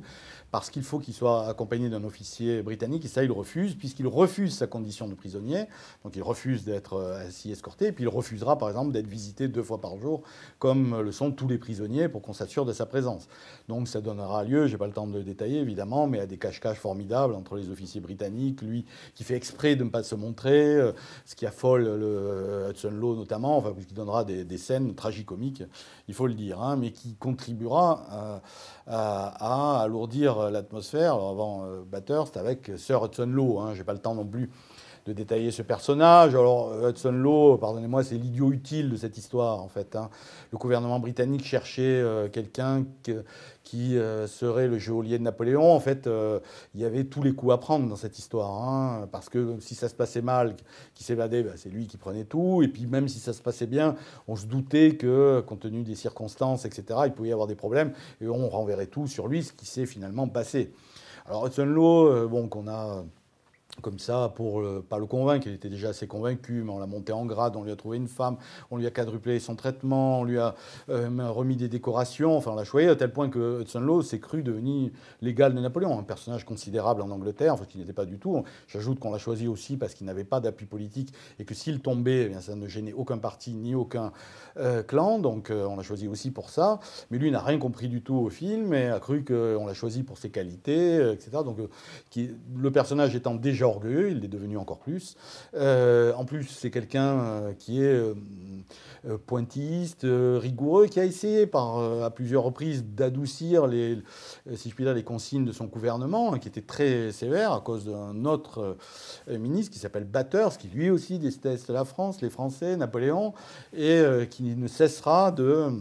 parce qu'il faut qu'il soit accompagné d'un officier britannique, et ça, il refuse, puisqu'il refuse sa condition de prisonnier, donc il refuse d'être euh, ainsi escorté, et puis il refusera, par exemple, d'être visité deux fois par jour, comme le sont tous les prisonniers, pour qu'on s'assure de sa présence. Donc ça donnera lieu, j'ai pas le temps de le détailler, évidemment, mais à des cache-cache formidables entre les officiers britanniques, lui qui fait exprès de ne pas se montrer, euh, ce qui affole le Hudson Law notamment, enfin, qui donnera des, des scènes tragicomiques, il faut le dire, hein, mais qui contribuera à, alourdir l'atmosphère. avant euh, Bathurst avec Sir Hudson Law. Hein, J'ai pas le temps non plus de détailler ce personnage. Alors Hudson Law, pardonnez-moi, c'est l'idiot utile de cette histoire en fait. Hein. Le gouvernement britannique cherchait euh, quelqu'un qui euh, serait le geôlier de Napoléon. En fait, il y avait tous les coups à prendre dans cette histoire, hein, parce que si ça se passait mal, qui s'évadait, bah, c'est lui qui prenait tout. Et puis même si ça se passait bien, on se doutait que, compte tenu des circonstances, etc., il pouvait y avoir des problèmes, et on renverrait tout sur lui, ce qui s'est finalement passé. Alors Hudson Law, bon, qu'on a comme ça pour pas le convaincre, il était déjà assez convaincu, mais on l'a monté en grade, on lui a trouvé une femme, on lui a quadruplé son traitement, on lui a euh, remis des décorations, enfin on l'a choisi à tel point que Hudson Law s'est cru devenir l'égal de Napoléon, un personnage considérable en Angleterre, enfin qui n'était pas du tout. J'ajoute qu'on l'a choisi aussi parce qu'il n'avait pas d'appui politique et que s'il tombait, eh ça ne gênait aucun parti ni aucun euh, clan, donc euh, on l'a choisi aussi pour ça. Mais lui n'a rien compris du tout au film et a cru qu'on l'a choisi pour ses qualités, etc. Donc le personnage étant déjà il l'est devenu encore plus. Euh, en plus, c'est quelqu'un euh, qui est euh, pointilliste, rigoureux, qui a essayé par, à plusieurs reprises d'adoucir les, si je puis dire, les consignes de son gouvernement, hein, qui était très sévère à cause d'un autre ministre qui s'appelle Batters, qui lui aussi déteste la France, les Français, Napoléon, et qui ne cessera de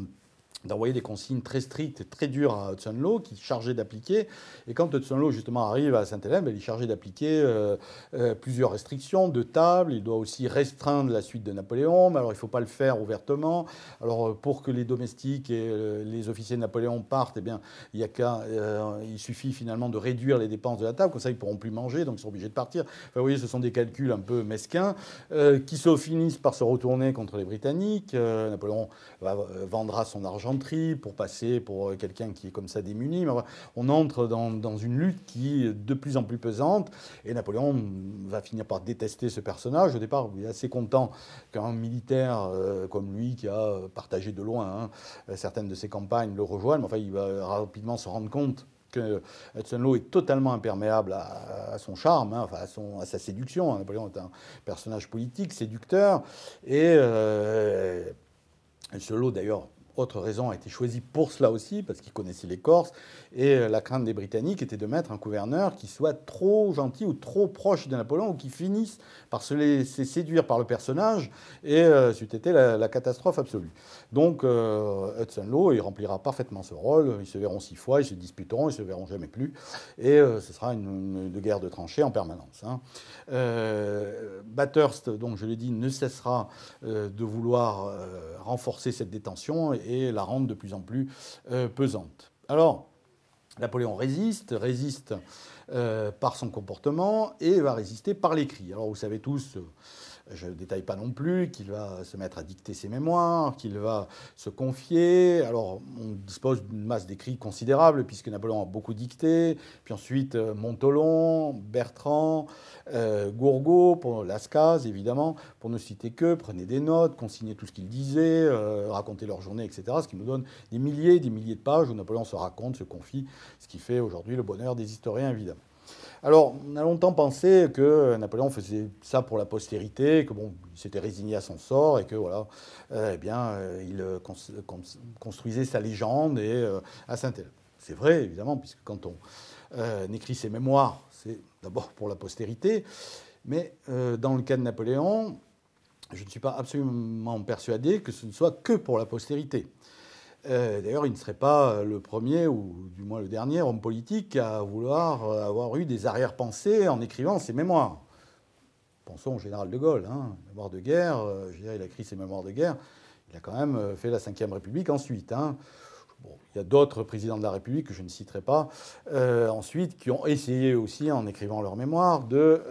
d'envoyer des consignes très strictes très dures à Hudson Law, qui est chargé d'appliquer. Et quand Hudson Law, justement, arrive à Sainte-Hélène, ben, il est chargé d'appliquer euh, euh, plusieurs restrictions de table. Il doit aussi restreindre la suite de Napoléon, mais alors il ne faut pas le faire ouvertement. Alors, euh, pour que les domestiques et les officiers de Napoléon partent, eh bien, il, y a qu'à, suffit finalement de réduire les dépenses de la table, comme ça, ils ne pourront plus manger, donc ils sont obligés de partir. Enfin, vous voyez, ce sont des calculs un peu mesquins, qui se finissent par se retourner contre les Britanniques. Napoléon vendra son argent pour passer pour euh, quelqu'un qui est comme ça démuni. on entre dans, une lutte qui est de plus en plus pesante et Napoléon va finir par détester ce personnage. Au départ, il est assez content qu'un militaire euh, comme lui, qui a partagé de loin hein, certaines de ses campagnes, le rejoigne. Mais enfin, il va rapidement se rendre compte que Hudson Law est totalement imperméable à, son charme, hein, enfin à, son, à, sa séduction. Hein. Napoléon est un personnage politique, séducteur. Et euh, Hudson Law, d'ailleurs, autre raison a été choisie pour cela aussi, parce qu'il connaissait les Corses. Et euh, la crainte des Britanniques était de mettre un gouverneur qui soit trop gentil ou trop proche de Napoléon, ou qui finisse par se laisser séduire par le personnage. Et euh, c'eût été la, catastrophe absolue. Donc euh, Hudson Law, il remplira parfaitement ce rôle. Ils se verront six fois, ils se disputeront, ils se verront jamais plus. Et ce sera une, guerre de tranchées en permanence. Hein. Bathurst, donc je l'ai dit, ne cessera de vouloir renforcer cette détention la rendre de plus en plus euh, pesante. Alors, Napoléon résiste, résiste euh, par son comportement et va résister par l'écrit. Alors vous savez tous, je ne détaille pas non plus, qu'il va se mettre à dicter ses mémoires, qu'il va se confier. Alors, on dispose d'une masse d'écrits considérable, puisque Napoléon a beaucoup dicté. Puis ensuite, euh, Montolon, Bertrand, euh, Gourgaud, pour Lascaz, évidemment, pour ne citer que, prenez des notes, consignez tout ce qu'il disait, euh, racontez leur journée, etc. Ce qui nous donne des milliers des milliers de pages où Napoléon se raconte, se confie, ce qui fait aujourd'hui le bonheur des historiens, évidemment. Alors, on a longtemps pensé que Napoléon faisait ça pour la postérité, que bon, il s'était résigné à son sort et que voilà, euh, eh bien, euh, il euh, construisait sa légende et à Saint-Hélène. C'est vrai, évidemment, puisque quand on écrit ses mémoires, c'est d'abord pour la postérité, mais dans le cas de Napoléon, je ne suis pas absolument persuadé que ce ne soit que pour la postérité. Euh, d'ailleurs, il ne serait pas le premier, ou du moins le dernier homme politique à vouloir euh, avoir eu des arrière-pensées en écrivant ses mémoires. Pensons au général de Gaulle, hein, mémoire de guerre, euh, je dirais, il a écrit ses mémoires de guerre, il a quand même fait la Ve République ensuite. Hein. il y a d'autres présidents de la République que je ne citerai pas ensuite qui ont essayé aussi, en écrivant leurs mémoires, de,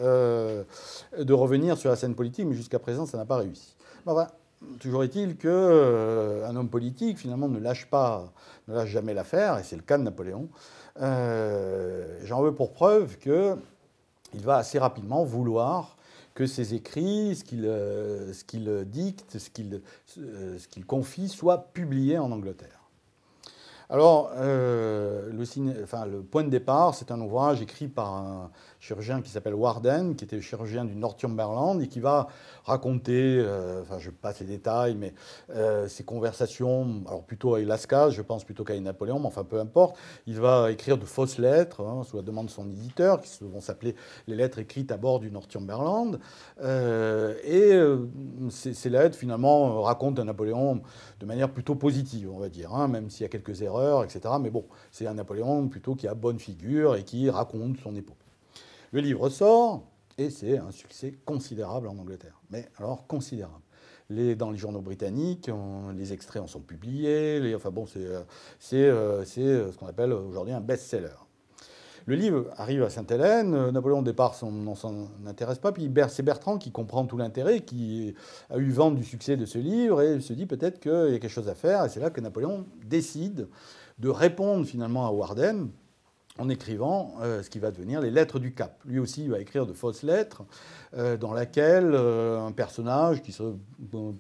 de revenir sur la scène politique, mais jusqu'à présent, ça n'a pas réussi. Toujours est-il qu'un euh, homme politique, finalement, ne lâche pas, ne lâche jamais l'affaire, et c'est le cas de Napoléon. Euh, j'en veux pour preuve qu'il va assez rapidement vouloir que ses écrits, ce qu'il euh, dicte, ce qu'il confie, soient publiés en Angleterre. Alors, le, enfin, le, point de départ, c'est un ouvrage écrit par un chirurgien qui s'appelle Warden, qui était chirurgien du Northumberland et qui va raconter, euh, enfin je passe les détails, mais euh, ses conversations, alors plutôt avec Lascaz, je pense plutôt qu'avec Napoléon, mais enfin peu importe. Il va écrire de fausses lettres, hein, sous la demande de son éditeur, qui vont s'appeler les lettres écrites à bord du Northumberland. Euh, et ces, lettres, finalement, racontent un Napoléon de manière plutôt positive, on va dire, hein, même s'il y a quelques erreurs, etc. Mais bon, c'est un Napoléon plutôt qui a bonne figure et qui raconte son époque. Le livre sort et c'est un succès considérable en Angleterre. Mais alors considérable. Les, dans les journaux britanniques, les extraits en sont publiés. enfin bon, c'est euh, euh, ce qu'on appelle aujourd'hui un best-seller. Le livre arrive à Sainte-Hélène. Napoléon, au départ, on s'en intéresse pas. Puis c'est Bertrand qui comprend tout l'intérêt, qui a eu vent du succès de ce livre et se dit peut-être qu'il y a quelque chose à faire. Et c'est là que Napoléon décide de répondre finalement à Warden en écrivant euh, ce qui va devenir les lettres du Cap. Lui aussi, il va écrire de fausses lettres euh, dans laquelle euh, un personnage qui ne serait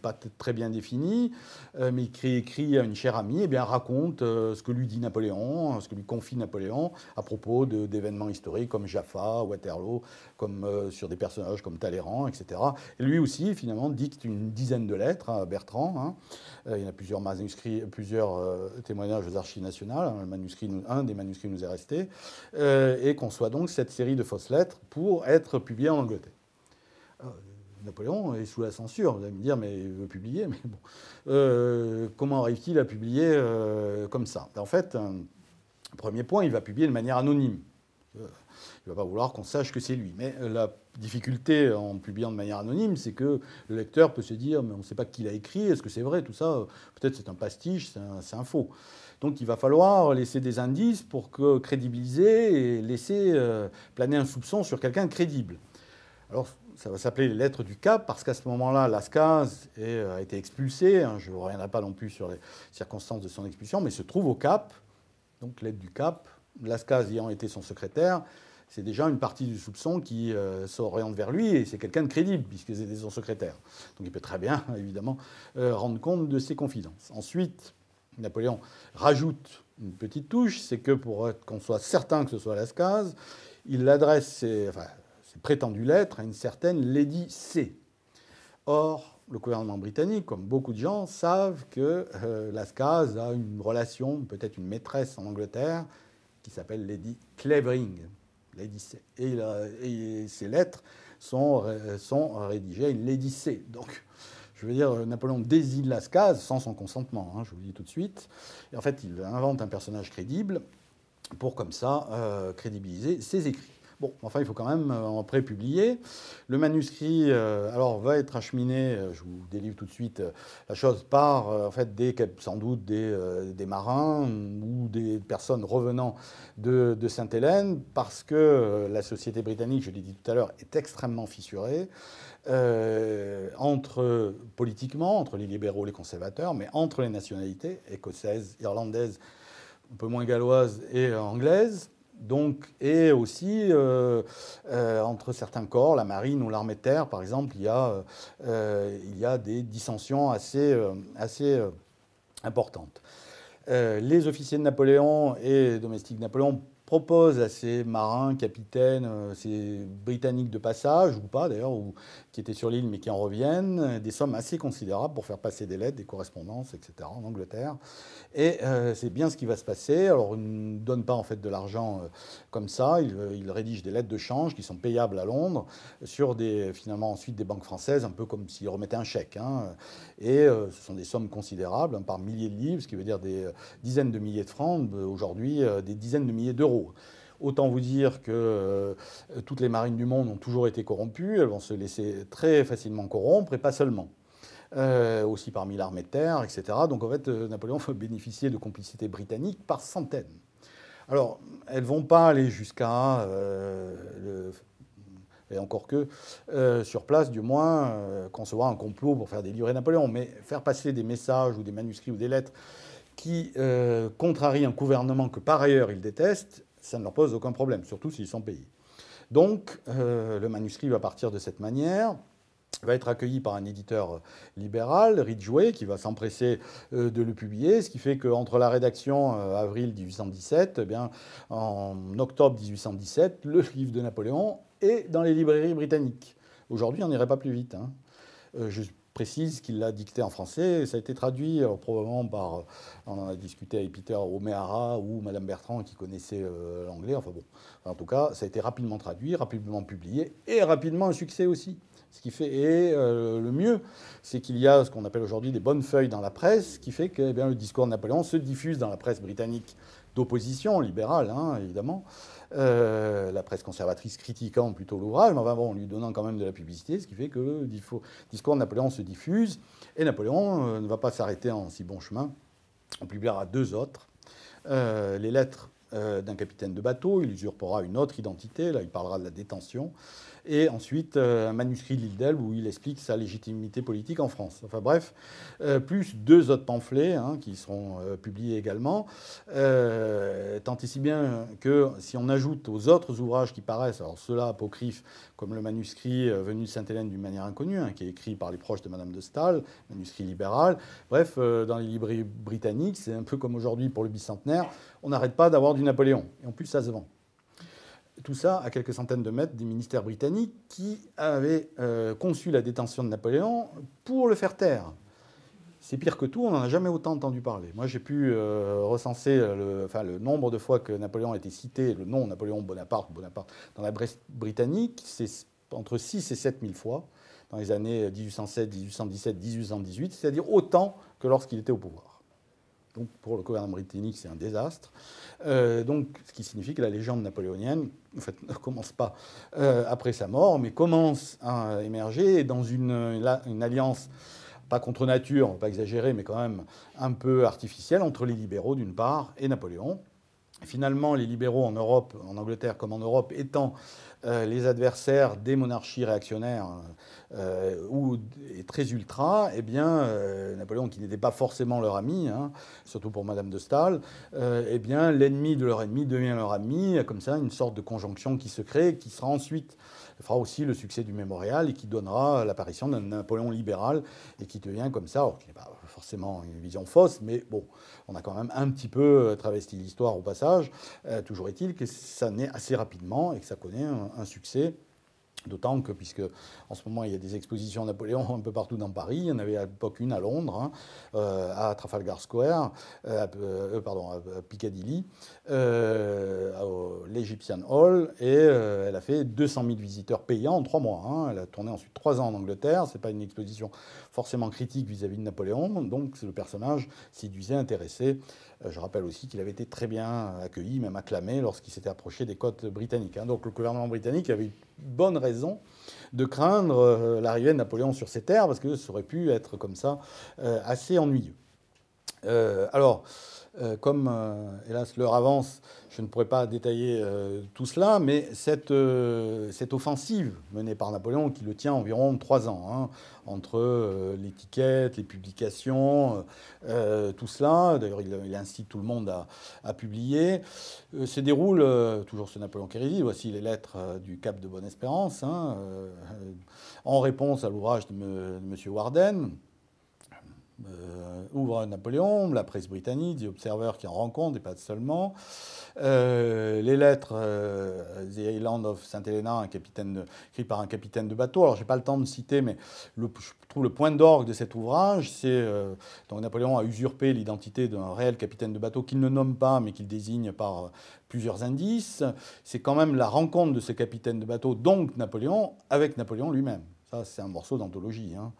pas très bien défini, mais qui écrit à une chère amie, eh bien, raconte ce que lui dit Napoléon, ce que lui confie Napoléon à propos d'événements historiques comme Jaffa, Waterloo, comme sur des personnages comme Talleyrand, etc. Et lui aussi, finalement, dicte une dizaine de lettres à Bertrand. Hein. il y a plusieurs manuscrits, plusieurs témoignages aux archives nationales. un des manuscrits nous est resté. Euh, et qu'on soit donc cette série de fausses lettres pour être publiée en Angleterre. Euh, Napoléon est sous la censure. Vous allez me dire, mais il veut publier, mais bon. Euh, comment arrive-t-il à publier comme ça? En fait, premier point, il va publier de manière anonyme. il ne va pas vouloir qu'on sache que c'est lui. Mais la difficulté en publiant de manière anonyme, c'est que le lecteur peut se dire, mais on ne sait pas qui l'a écrit, est-ce que c'est vrai, tout ça? Peut-être c'est un pastiche, c'est un, faux. Donc il va falloir laisser des indices pour crédibiliser et laisser euh, planer un soupçon sur quelqu'un crédible. Alors ça va s'appeler les lettres du Cap parce qu'à ce moment-là, Lascaz euh, a été expulsé. Hein, je ne reviendrai pas non plus sur les circonstances de son expulsion, mais se trouve au Cap, donc lettre du Cap, Lascaz ayant été son secrétaire. C'est déjà une partie du soupçon qui euh, s'oriente vers lui et c'est quelqu'un de crédible puisque c'était son secrétaire. Donc il peut très bien, évidemment, rendre compte de ses confidences. Ensuite, Napoléon rajoute une petite touche, c'est que pour qu'on soit certain que ce soit Lascaz, il adresse ses, prétendues lettres à une certaine Lady C. Or, le gouvernement britannique, comme beaucoup de gens, savent que euh, Lascaz a une relation, peut-être une maîtresse en Angleterre, qui s'appelle Lady Clavering. Lady C. Et, et ces lettres sont, sont rédigées à une Lady C. Donc, je veux dire, Napoléon désigne Lascaz sans son consentement, hein, je vous le dis tout de suite. Et en fait, il invente un personnage crédible pour, comme ça, euh, crédibiliser ses écrits. Bon, enfin, il faut quand même euh, en pré-publier. Le manuscrit, euh, alors, va être acheminé, je vous délivre tout de suite la chose, par, en fait, des, sans doute des, marins ou des personnes revenant de, Sainte-Hélène, parce que la société britannique, je l'ai dit tout à l'heure, est extrêmement fissurée. Euh, entre, politiquement, entre les libéraux et les conservateurs, mais entre les nationalités, écossaises, irlandaises, un peu moins galloises et anglaises. Donc, et aussi euh, euh, entre certains corps, la marine ou l'armée de terre, par exemple, il y a, il y a des dissensions assez, assez importantes. les officiers de Napoléon et domestiques de Napoléon propose à ces marins, capitaines, euh, ces Britanniques de passage, ou pas d'ailleurs, ou qui étaient sur l'île mais qui en reviennent, des sommes assez considérables pour faire passer des lettres, des correspondances, etc. en Angleterre. Et euh, c'est bien ce qui va se passer. Alors, il ne donne pas en fait de l'argent euh, comme ça. Il, il, rédige des lettres de change qui sont payables à Londres sur des, finalement ensuite des banques françaises, un peu comme s'il remettait un chèque. Hein. Et ce sont des sommes considérables, hein, par milliers de livres, ce qui veut dire des dizaines de milliers de francs, aujourd'hui des dizaines de milliers d'euros Autant vous dire que euh, toutes les marines du monde ont toujours été corrompues, elles vont se laisser très facilement corrompre, et pas seulement. Euh, aussi parmi l'armée de terre, etc. Donc en fait, euh, Napoléon va bénéficier de complicité britannique par centaines. Alors, elles ne vont pas aller jusqu'à, et encore que, sur place du moins, concevoir un complot pour faire délivrer Napoléon, mais faire passer des messages ou des manuscrits ou des lettres qui contrarient un gouvernement que par ailleurs ils détestent, ça ne leur pose aucun problème, surtout s'ils sont payés. Donc euh, le manuscrit va partir de cette manière va être accueilli par un éditeur libéral, Ridgway, qui va s'empresser euh, de le publier, ce qui fait qu'entre la rédaction avril 1817, eh bien, en octobre 1817, le livre de Napoléon est dans les librairies britanniques. Aujourd'hui, on n'irait pas plus vite. Hein précise qu'il l'a dicté en français. ça a été traduit euh, probablement par, euh, on en a discuté avec Peter O'Meara ou Madame Bertrand qui connaissait euh, l'anglais. Enfin bon, en tout cas, ça a été rapidement traduit, rapidement publié et rapidement un succès aussi. Ce qui fait, et le mieux, c'est qu'il y a ce qu'on appelle aujourd'hui des bonnes feuilles dans la presse, qui fait que eh bien, le discours de Napoléon se diffuse dans la presse britannique d'opposition libérale, hein, évidemment, euh, la presse conservatrice critiquant plutôt l'ouvrage, mais enfin bon, en lui donnant quand même de la publicité, ce qui fait que le discours de Napoléon se diffuse, et Napoléon euh, ne va pas s'arrêter en si bon chemin. On publiera deux autres, euh, les lettres d'un capitaine de bateau. Il usurpera une autre identité. Là, il parlera de la détention et ensuite euh, un manuscrit de l'île où il explique sa légitimité politique en France. Enfin bref, euh, plus deux autres pamphlets hein, qui seront euh, publiés également, tant et si bien que si on ajoute aux autres ouvrages qui paraissent, alors ceux-là apocryphes, comme le manuscrit venu de Sainte-Hélène d'une manière inconnue, hein, qui est écrit par les proches de Madame de Staël, manuscrit libéral, bref, dans les librairies britanniques, c'est un peu comme aujourd'hui pour le bicentenaire, on n'arrête pas d'avoir du Napoléon. Et en plus, ça se vend tout ça à quelques centaines de mètres des ministères britanniques qui avaient euh, conçu la détention de Napoléon pour le faire taire. C'est pire que tout, on n'en a jamais autant entendu parler. Moi, j'ai pu euh, recenser le, nombre de fois que Napoléon a été cité, le nom Napoléon Bonaparte, Bonaparte, dans la Brest britannique, c'est entre 6 et 7 000 fois dans les années 1807, 1817, 1818, c'est-à-dire autant que lorsqu'il était au pouvoir. Donc pour le gouvernement britannique, c'est un désastre. Euh, donc, ce qui signifie que la légende napoléonienne, en fait, ne commence pas euh, après sa mort, mais commence à émerger dans une, une alliance, pas contre nature, pas exagérée, mais quand même un peu artificielle, entre les libéraux d'une part et Napoléon. Finalement, les libéraux en Europe, en Angleterre comme en Europe, étant euh, les adversaires des monarchies réactionnaires euh, ou très ultra, eh bien, euh, Napoléon, qui n'était pas forcément leur ami, hein, surtout pour Madame de Staël, eh bien, l'ennemi de leur ennemi devient leur ami, comme ça, une sorte de conjonction qui se crée, qui sera ensuite fera aussi le succès du mémorial et qui donnera l'apparition d'un Napoléon libéral et qui devient comme ça, pas forcément une vision fausse, mais bon, on a quand même un petit peu travesti l'histoire au passage. toujours est-il que ça naît assez rapidement et que ça connaît un, succès. D'autant que, puisque en ce moment il y a des expositions Napoléon un peu partout dans Paris, il y en avait à l'époque une à Londres, hein, euh, à Trafalgar Square, euh, euh, pardon, à Piccadilly, l'Egyptian Hall, et elle a fait 200 000 visiteurs payants en trois mois. Hein. Elle a tourné ensuite trois ans en Angleterre. C'est pas une exposition forcément critique vis-à-vis -vis de Napoléon, donc le personnage séduisait, intéressé euh, je rappelle aussi qu'il avait été très bien accueilli, même acclamé, lorsqu'il s'était approché des côtes britanniques. Hein. Donc le gouvernement britannique avait une bonne raison de craindre euh, l'arrivée de Napoléon sur ces terres, parce que ça aurait pu être comme ça euh, assez ennuyeux. alors, comme, hélas, l'heure avance, je ne pourrais pas détailler euh, tout cela, mais cette, euh, offensive menée par Napoléon, qui le tient environ trois ans, hein, entre euh, l'étiquette, les publications, tout cela, d'ailleurs il, incite tout le monde à, publier, se déroule, toujours ce Napoléon qui voici les lettres du Cap de Bonne-Espérance, hein, en réponse à l'ouvrage de M. Warden. Euh, ouvre Napoléon, la presse britannique, des observeurs qui en rencontrent, et pas seulement. Euh, les lettres euh, The Island of Saint Helena, un écrit par un capitaine de bateau. Alors, j'ai pas le temps de citer, mais je trouve le point d'orgue de cet ouvrage, c'est donc Napoléon a usurpé l'identité d'un réel capitaine de bateau qu'il ne nomme pas, mais qu'il désigne par plusieurs indices. C'est quand même la rencontre de ce capitaine de bateau, donc Napoléon, avec Napoléon lui-même. Ça, c'est un morceau d'anthologie. Hein.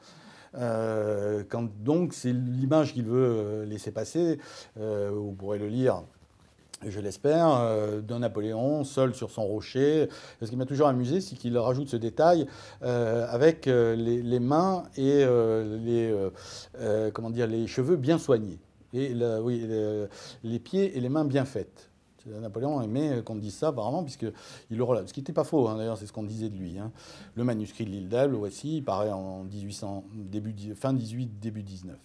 Euh, quand, donc c'est l'image qu'il veut euh, laisser passer. Euh, vous pourrez le lire je l'espère, d'un Napoléon seul sur son rocher. Ce qui m'a toujours amusé, c'est qu'il rajoute ce détail avec les, mains et les, comment dire, les cheveux bien soignés. Et les pieds et les mains bien faites. Napoléon aimait qu'on dise ça apparemment, puisqu'il le relève. Ce qui n'était pas faux, hein, d'ailleurs, c'est ce qu'on disait de lui. Hein. Le manuscrit de l'île d'Elbe, voici, il paraît en 1800, début, fin 18, début 19.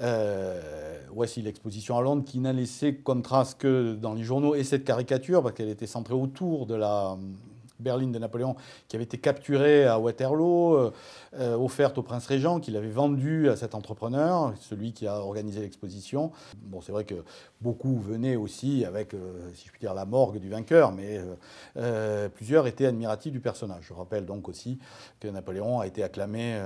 Euh, voici l'exposition à Londres qui n'a laissé comme trace que dans les journaux et cette caricature, parce qu'elle était centrée autour de la, berline de Napoléon, qui avait été capturée à Waterloo, euh, euh, offerte au prince régent, qu'il avait vendue à cet entrepreneur, celui qui a organisé l'exposition. Bon, c'est vrai que beaucoup venaient aussi avec, euh, si je puis dire, la morgue du vainqueur, mais plusieurs étaient admiratifs du personnage. Je rappelle donc aussi que Napoléon a été acclamé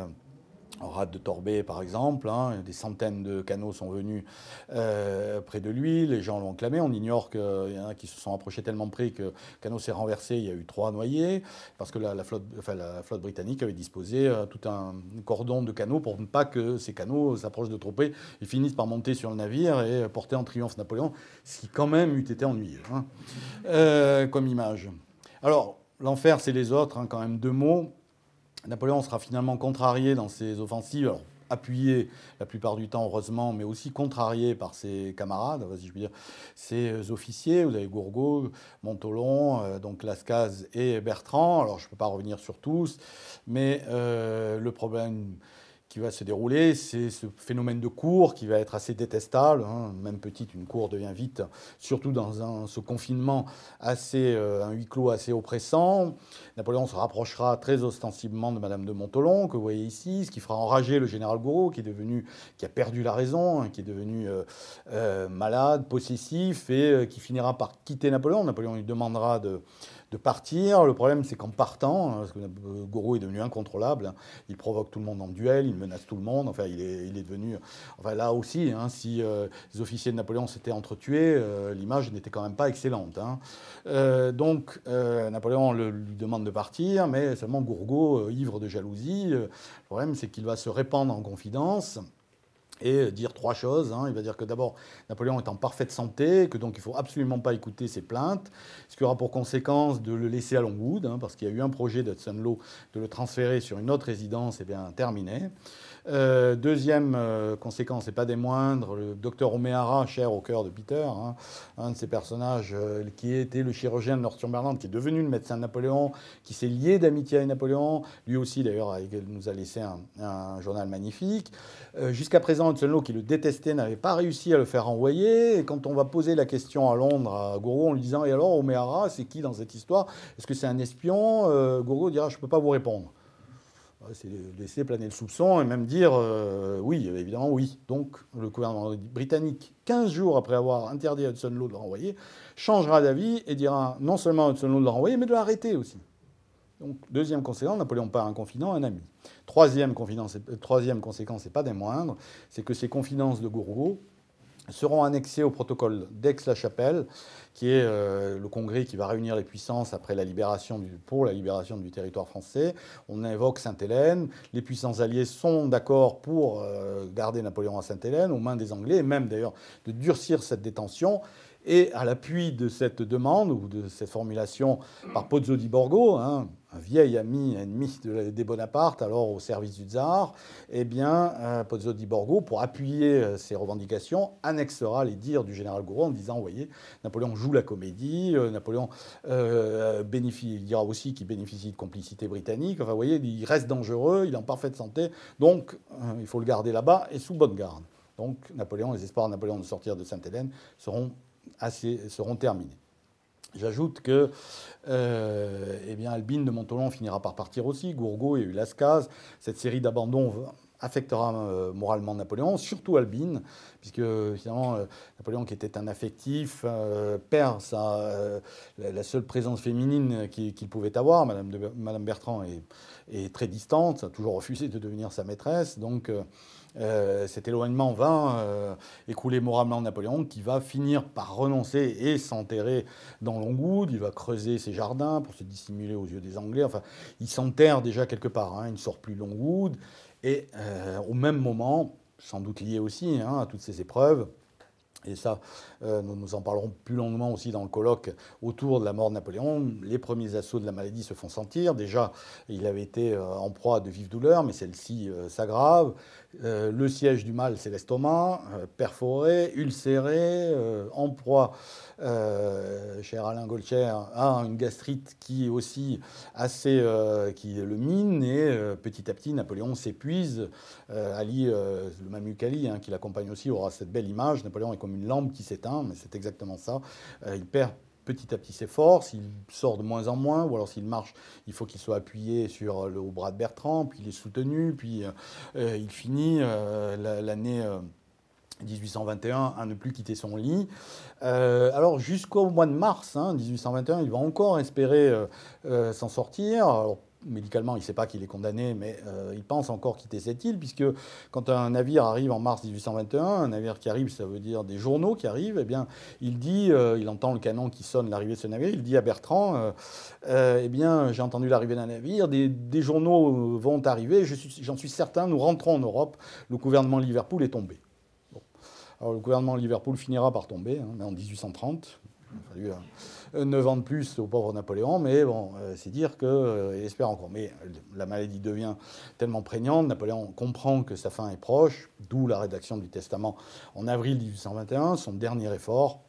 en rade de Torbay, par exemple, hein, des centaines de canaux sont venus euh, près de lui, les gens l'ont clamé. On ignore qu'il y en a qui se sont approchés tellement près que le canot s'est renversé, il y a eu trois noyés, parce que la, flotte, britannique avait disposé euh, tout un cordon de canaux pour ne pas que ces canaux s'approchent de trop près et finissent par monter sur le navire et porter en triomphe Napoléon, ce qui quand même eût été ennuyeux hein, euh, comme image. Alors, l'enfer, c'est les autres, hein, quand même deux mots. Napoléon sera finalement contrarié dans ses offensives. appuyé la plupart du temps, heureusement, mais aussi contrarié par ses camarades, ses officiers. Vous avez Gourgaud, Montolon, donc Lascaz et Bertrand. Alors je ne peux pas revenir sur tous, mais le problème qui va se dérouler, c'est ce phénomène de cour qui va être assez détestable. Hein. Même petite, une cour devient vite, surtout dans un, ce confinement assez, euh, un huis clos assez oppressant. Napoléon se rapprochera très ostensiblement de Madame de Montolon, que vous voyez ici, ce qui fera enrager le général Gouraud, qui est devenu, qui a perdu la raison, hein, qui est devenu euh, euh, malade, possessif, et qui finira par quitter Napoléon. Napoléon lui demandera de de partir. Le problème, c'est qu'en partant, hein, parce que Gouraud est devenu incontrôlable, hein, il provoque tout le monde en duel, il menace tout le monde. Enfin, il est, il est devenu. Enfin, là aussi, hein, si euh, les officiers de Napoléon s'étaient entretués, euh, l'image n'était quand même pas excellente. Euh, donc, Napoléon lui demande de partir, mais seulement Gourgaud, ivre de jalousie. le problème, c'est qu'il va se répandre en confidence et dire trois choses. Hein. Il va dire que d'abord, Napoléon est en parfaite santé, que donc il ne faut absolument pas écouter ses plaintes, ce qui aura pour conséquence de le laisser à Longwood, hein, parce qu'il y a eu un projet d'Hudson Law de le transférer sur une autre résidence, et bien terminé. Euh, deuxième euh, conséquence, et pas des moindres, le docteur O'Meara, cher au cœur de Peter, hein, un de ces personnages euh, qui était le chirurgien de Northumberland, qui est devenu le médecin de Napoléon, qui s'est lié d'amitié avec Napoléon, lui aussi d'ailleurs nous a laissé un, journal magnifique. Jusqu'à présent, Hudson qui le détestait, n'avait pas réussi à le faire envoyer, et quand on va poser la question à Londres, à Gouraud, en lui disant, et alors O'Meara, c'est qui dans cette histoire? Est-ce que c'est un espion? Gouraud dira, je ne peux pas vous répondre c'est laisser planer le soupçon et même dire euh, oui, évidemment oui. Donc le gouvernement britannique, 15 jours après avoir interdit à Hudson Law de le renvoyer, changera d'avis et dira non seulement à Hudson Law de le renvoyer, mais de l'arrêter aussi. Donc deuxième conséquence, Napoléon pas un confident, un ami. Troisième, euh, troisième conséquence, et pas des moindres, c'est que ces confidences de Gourgaud seront annexés au protocole d'Aix-la-Chapelle, qui est euh, le congrès qui va réunir les puissances après la libération du, pour la libération du territoire français. On invoque Sainte-Hélène. Les puissances alliées sont d'accord pour euh, garder Napoléon à Sainte-Hélène, aux mains des Anglais, et même d'ailleurs de durcir cette détention. Et à l'appui de cette demande ou de cette formulation par Pozzo di Borgo, hein, un vieil ami ennemi de, des Bonaparte, alors au service du tsar, eh bien, euh, Pozzo di Borgo, pour appuyer euh, ses revendications, annexera les dires du général Gouraud en disant, vous voyez, Napoléon joue la comédie, euh, Napoléon bénéficie, il dira aussi qu'il bénéficie de complicité britannique, enfin, vous voyez, il reste dangereux, il est en parfaite santé, donc il faut le garder là-bas et sous bonne garde. Donc Napoléon, les espoirs de Napoléon de sortir de Sainte-Hélène seront seront terminées. J'ajoute que euh, eh bien, Albine de Montolon finira par partir aussi, Gourgaud et Lascaz. Cette série d'abandons affectera euh, moralement Napoléon, surtout Albine, puisque finalement euh, Napoléon, qui était un affectif, perd sa, la, seule présence féminine qu'il pouvait avoir. Madame, de, Madame Bertrand est, est, très distante, a toujours refusé de devenir sa maîtresse. Donc euh, cet éloignement va euh, écouler moralement Napoléon, qui va finir par renoncer et s'enterrer dans Longwood. Il va creuser ses jardins pour se dissimuler aux yeux des Anglais. Enfin, il s'enterre déjà quelque part. Hein. Il ne sort plus Longwood. Et euh, au même moment, sans doute lié aussi hein, à toutes ces épreuves, et ça, euh, nous, en parlerons plus longuement aussi dans le colloque autour de la mort de Napoléon. Les premiers assauts de la maladie se font sentir. Déjà, il avait été euh, en proie à de vives douleurs, mais celle-ci s'aggrave. Le siège du mal, c'est l'estomac, perforé, ulcéré, en proie, cher Alain Golcher, à une gastrite qui est aussi assez, qui le mine. Et petit à petit, Napoléon s'épuise. Ali, le Mamucali, hein, qui l'accompagne aussi, aura cette belle image. Napoléon est comme une lampe qui s'éteint, mais c'est exactement ça. Euh, il perd petit à petit ses forces, il sort de moins en moins, ou alors s'il marche, il faut qu'il soit appuyé sur le haut bras de Bertrand, puis il est soutenu, puis euh, il finit euh, l'année 1821 à ne plus quitter son lit. alors jusqu'au mois de mars 1821, hein, il va encore espérer s'en sortir médicalement, il ne sait pas qu'il est condamné, mais euh, il pense encore quitter cette île, puisque quand un navire arrive en mars 1821, un navire qui arrive, ça veut dire des journaux qui arrivent, eh bien, il dit, euh, il entend le canon qui sonne l'arrivée de ce navire, il dit à Bertrand, euh, eh bien, j'ai entendu l'arrivée d'un navire, des, journaux vont arriver, j'en suis, certain, nous rentrons en Europe, le gouvernement Liverpool est tombé. Alors le gouvernement Liverpool finira par tomber, hein, mais en 1830, Il a fallu 9 ans de plus au pauvre Napoléon, mais bon, c'est dire qu'il espère encore. Mais la maladie devient tellement prégnante, Napoléon comprend que sa fin est proche, d'où la rédaction du testament en avril 1821, son dernier effort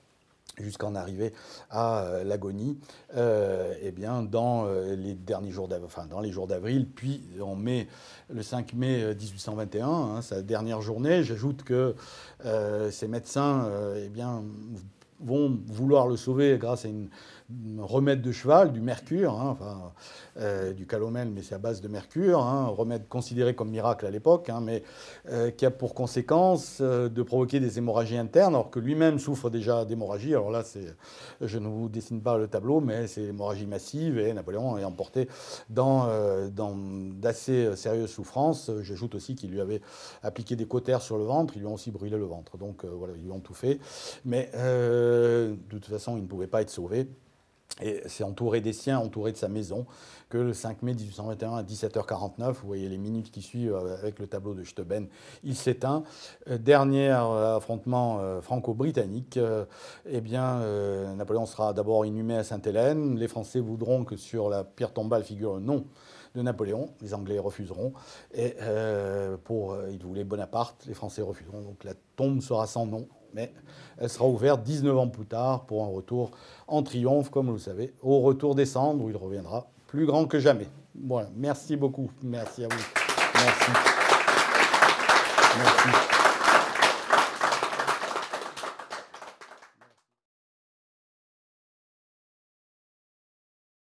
jusqu'en arriver à euh, l'agonie, euh, eh bien, dans euh, les derniers jours d'avril, enfin, dans les jours d'avril, puis en mai, le 5 mai 1821, hein, sa dernière journée. J'ajoute que ces médecins, eh bien, vont vouloir le sauver grâce à une remède de cheval, du mercure, hein, euh, du calomel, mais c'est à base de mercure, hein, remède considéré comme miracle à l'époque, hein, mais euh, qui a pour conséquence euh, de provoquer des hémorragies internes, alors que lui-même souffre déjà d'hémorragie. Alors là, je ne vous dessine pas le tableau, mais c'est hémorragie massive et Napoléon est emporté dans, dans d'assez sérieuses souffrances. J'ajoute aussi qu'il lui avait appliqué des cautères sur le ventre, ils lui ont aussi brûlé le ventre. Donc voilà, ils lui ont tout fait. Mais de toute façon, il ne pouvait pas être sauvé. Et c'est entouré des siens, entouré de sa maison, que le 5 mai 1821 à 17h49, vous voyez les minutes qui suivent euh, avec le tableau de Steuben, il s'éteint. Euh, dernier euh, affrontement franco-britannique, eh bien, Napoléon sera d'abord inhumé à Sainte-Hélène. Les Français voudront que sur la pierre tombale figure le nom de Napoléon. Les Anglais refuseront. Et pour, ils voulaient Bonaparte, les Français refuseront. Donc la tombe sera sans nom mais elle sera ouverte 19 ans plus tard pour un retour en triomphe, comme vous le savez, au retour des cendres, où il reviendra plus grand que jamais. Voilà, merci beaucoup. Merci à vous. Merci. Merci.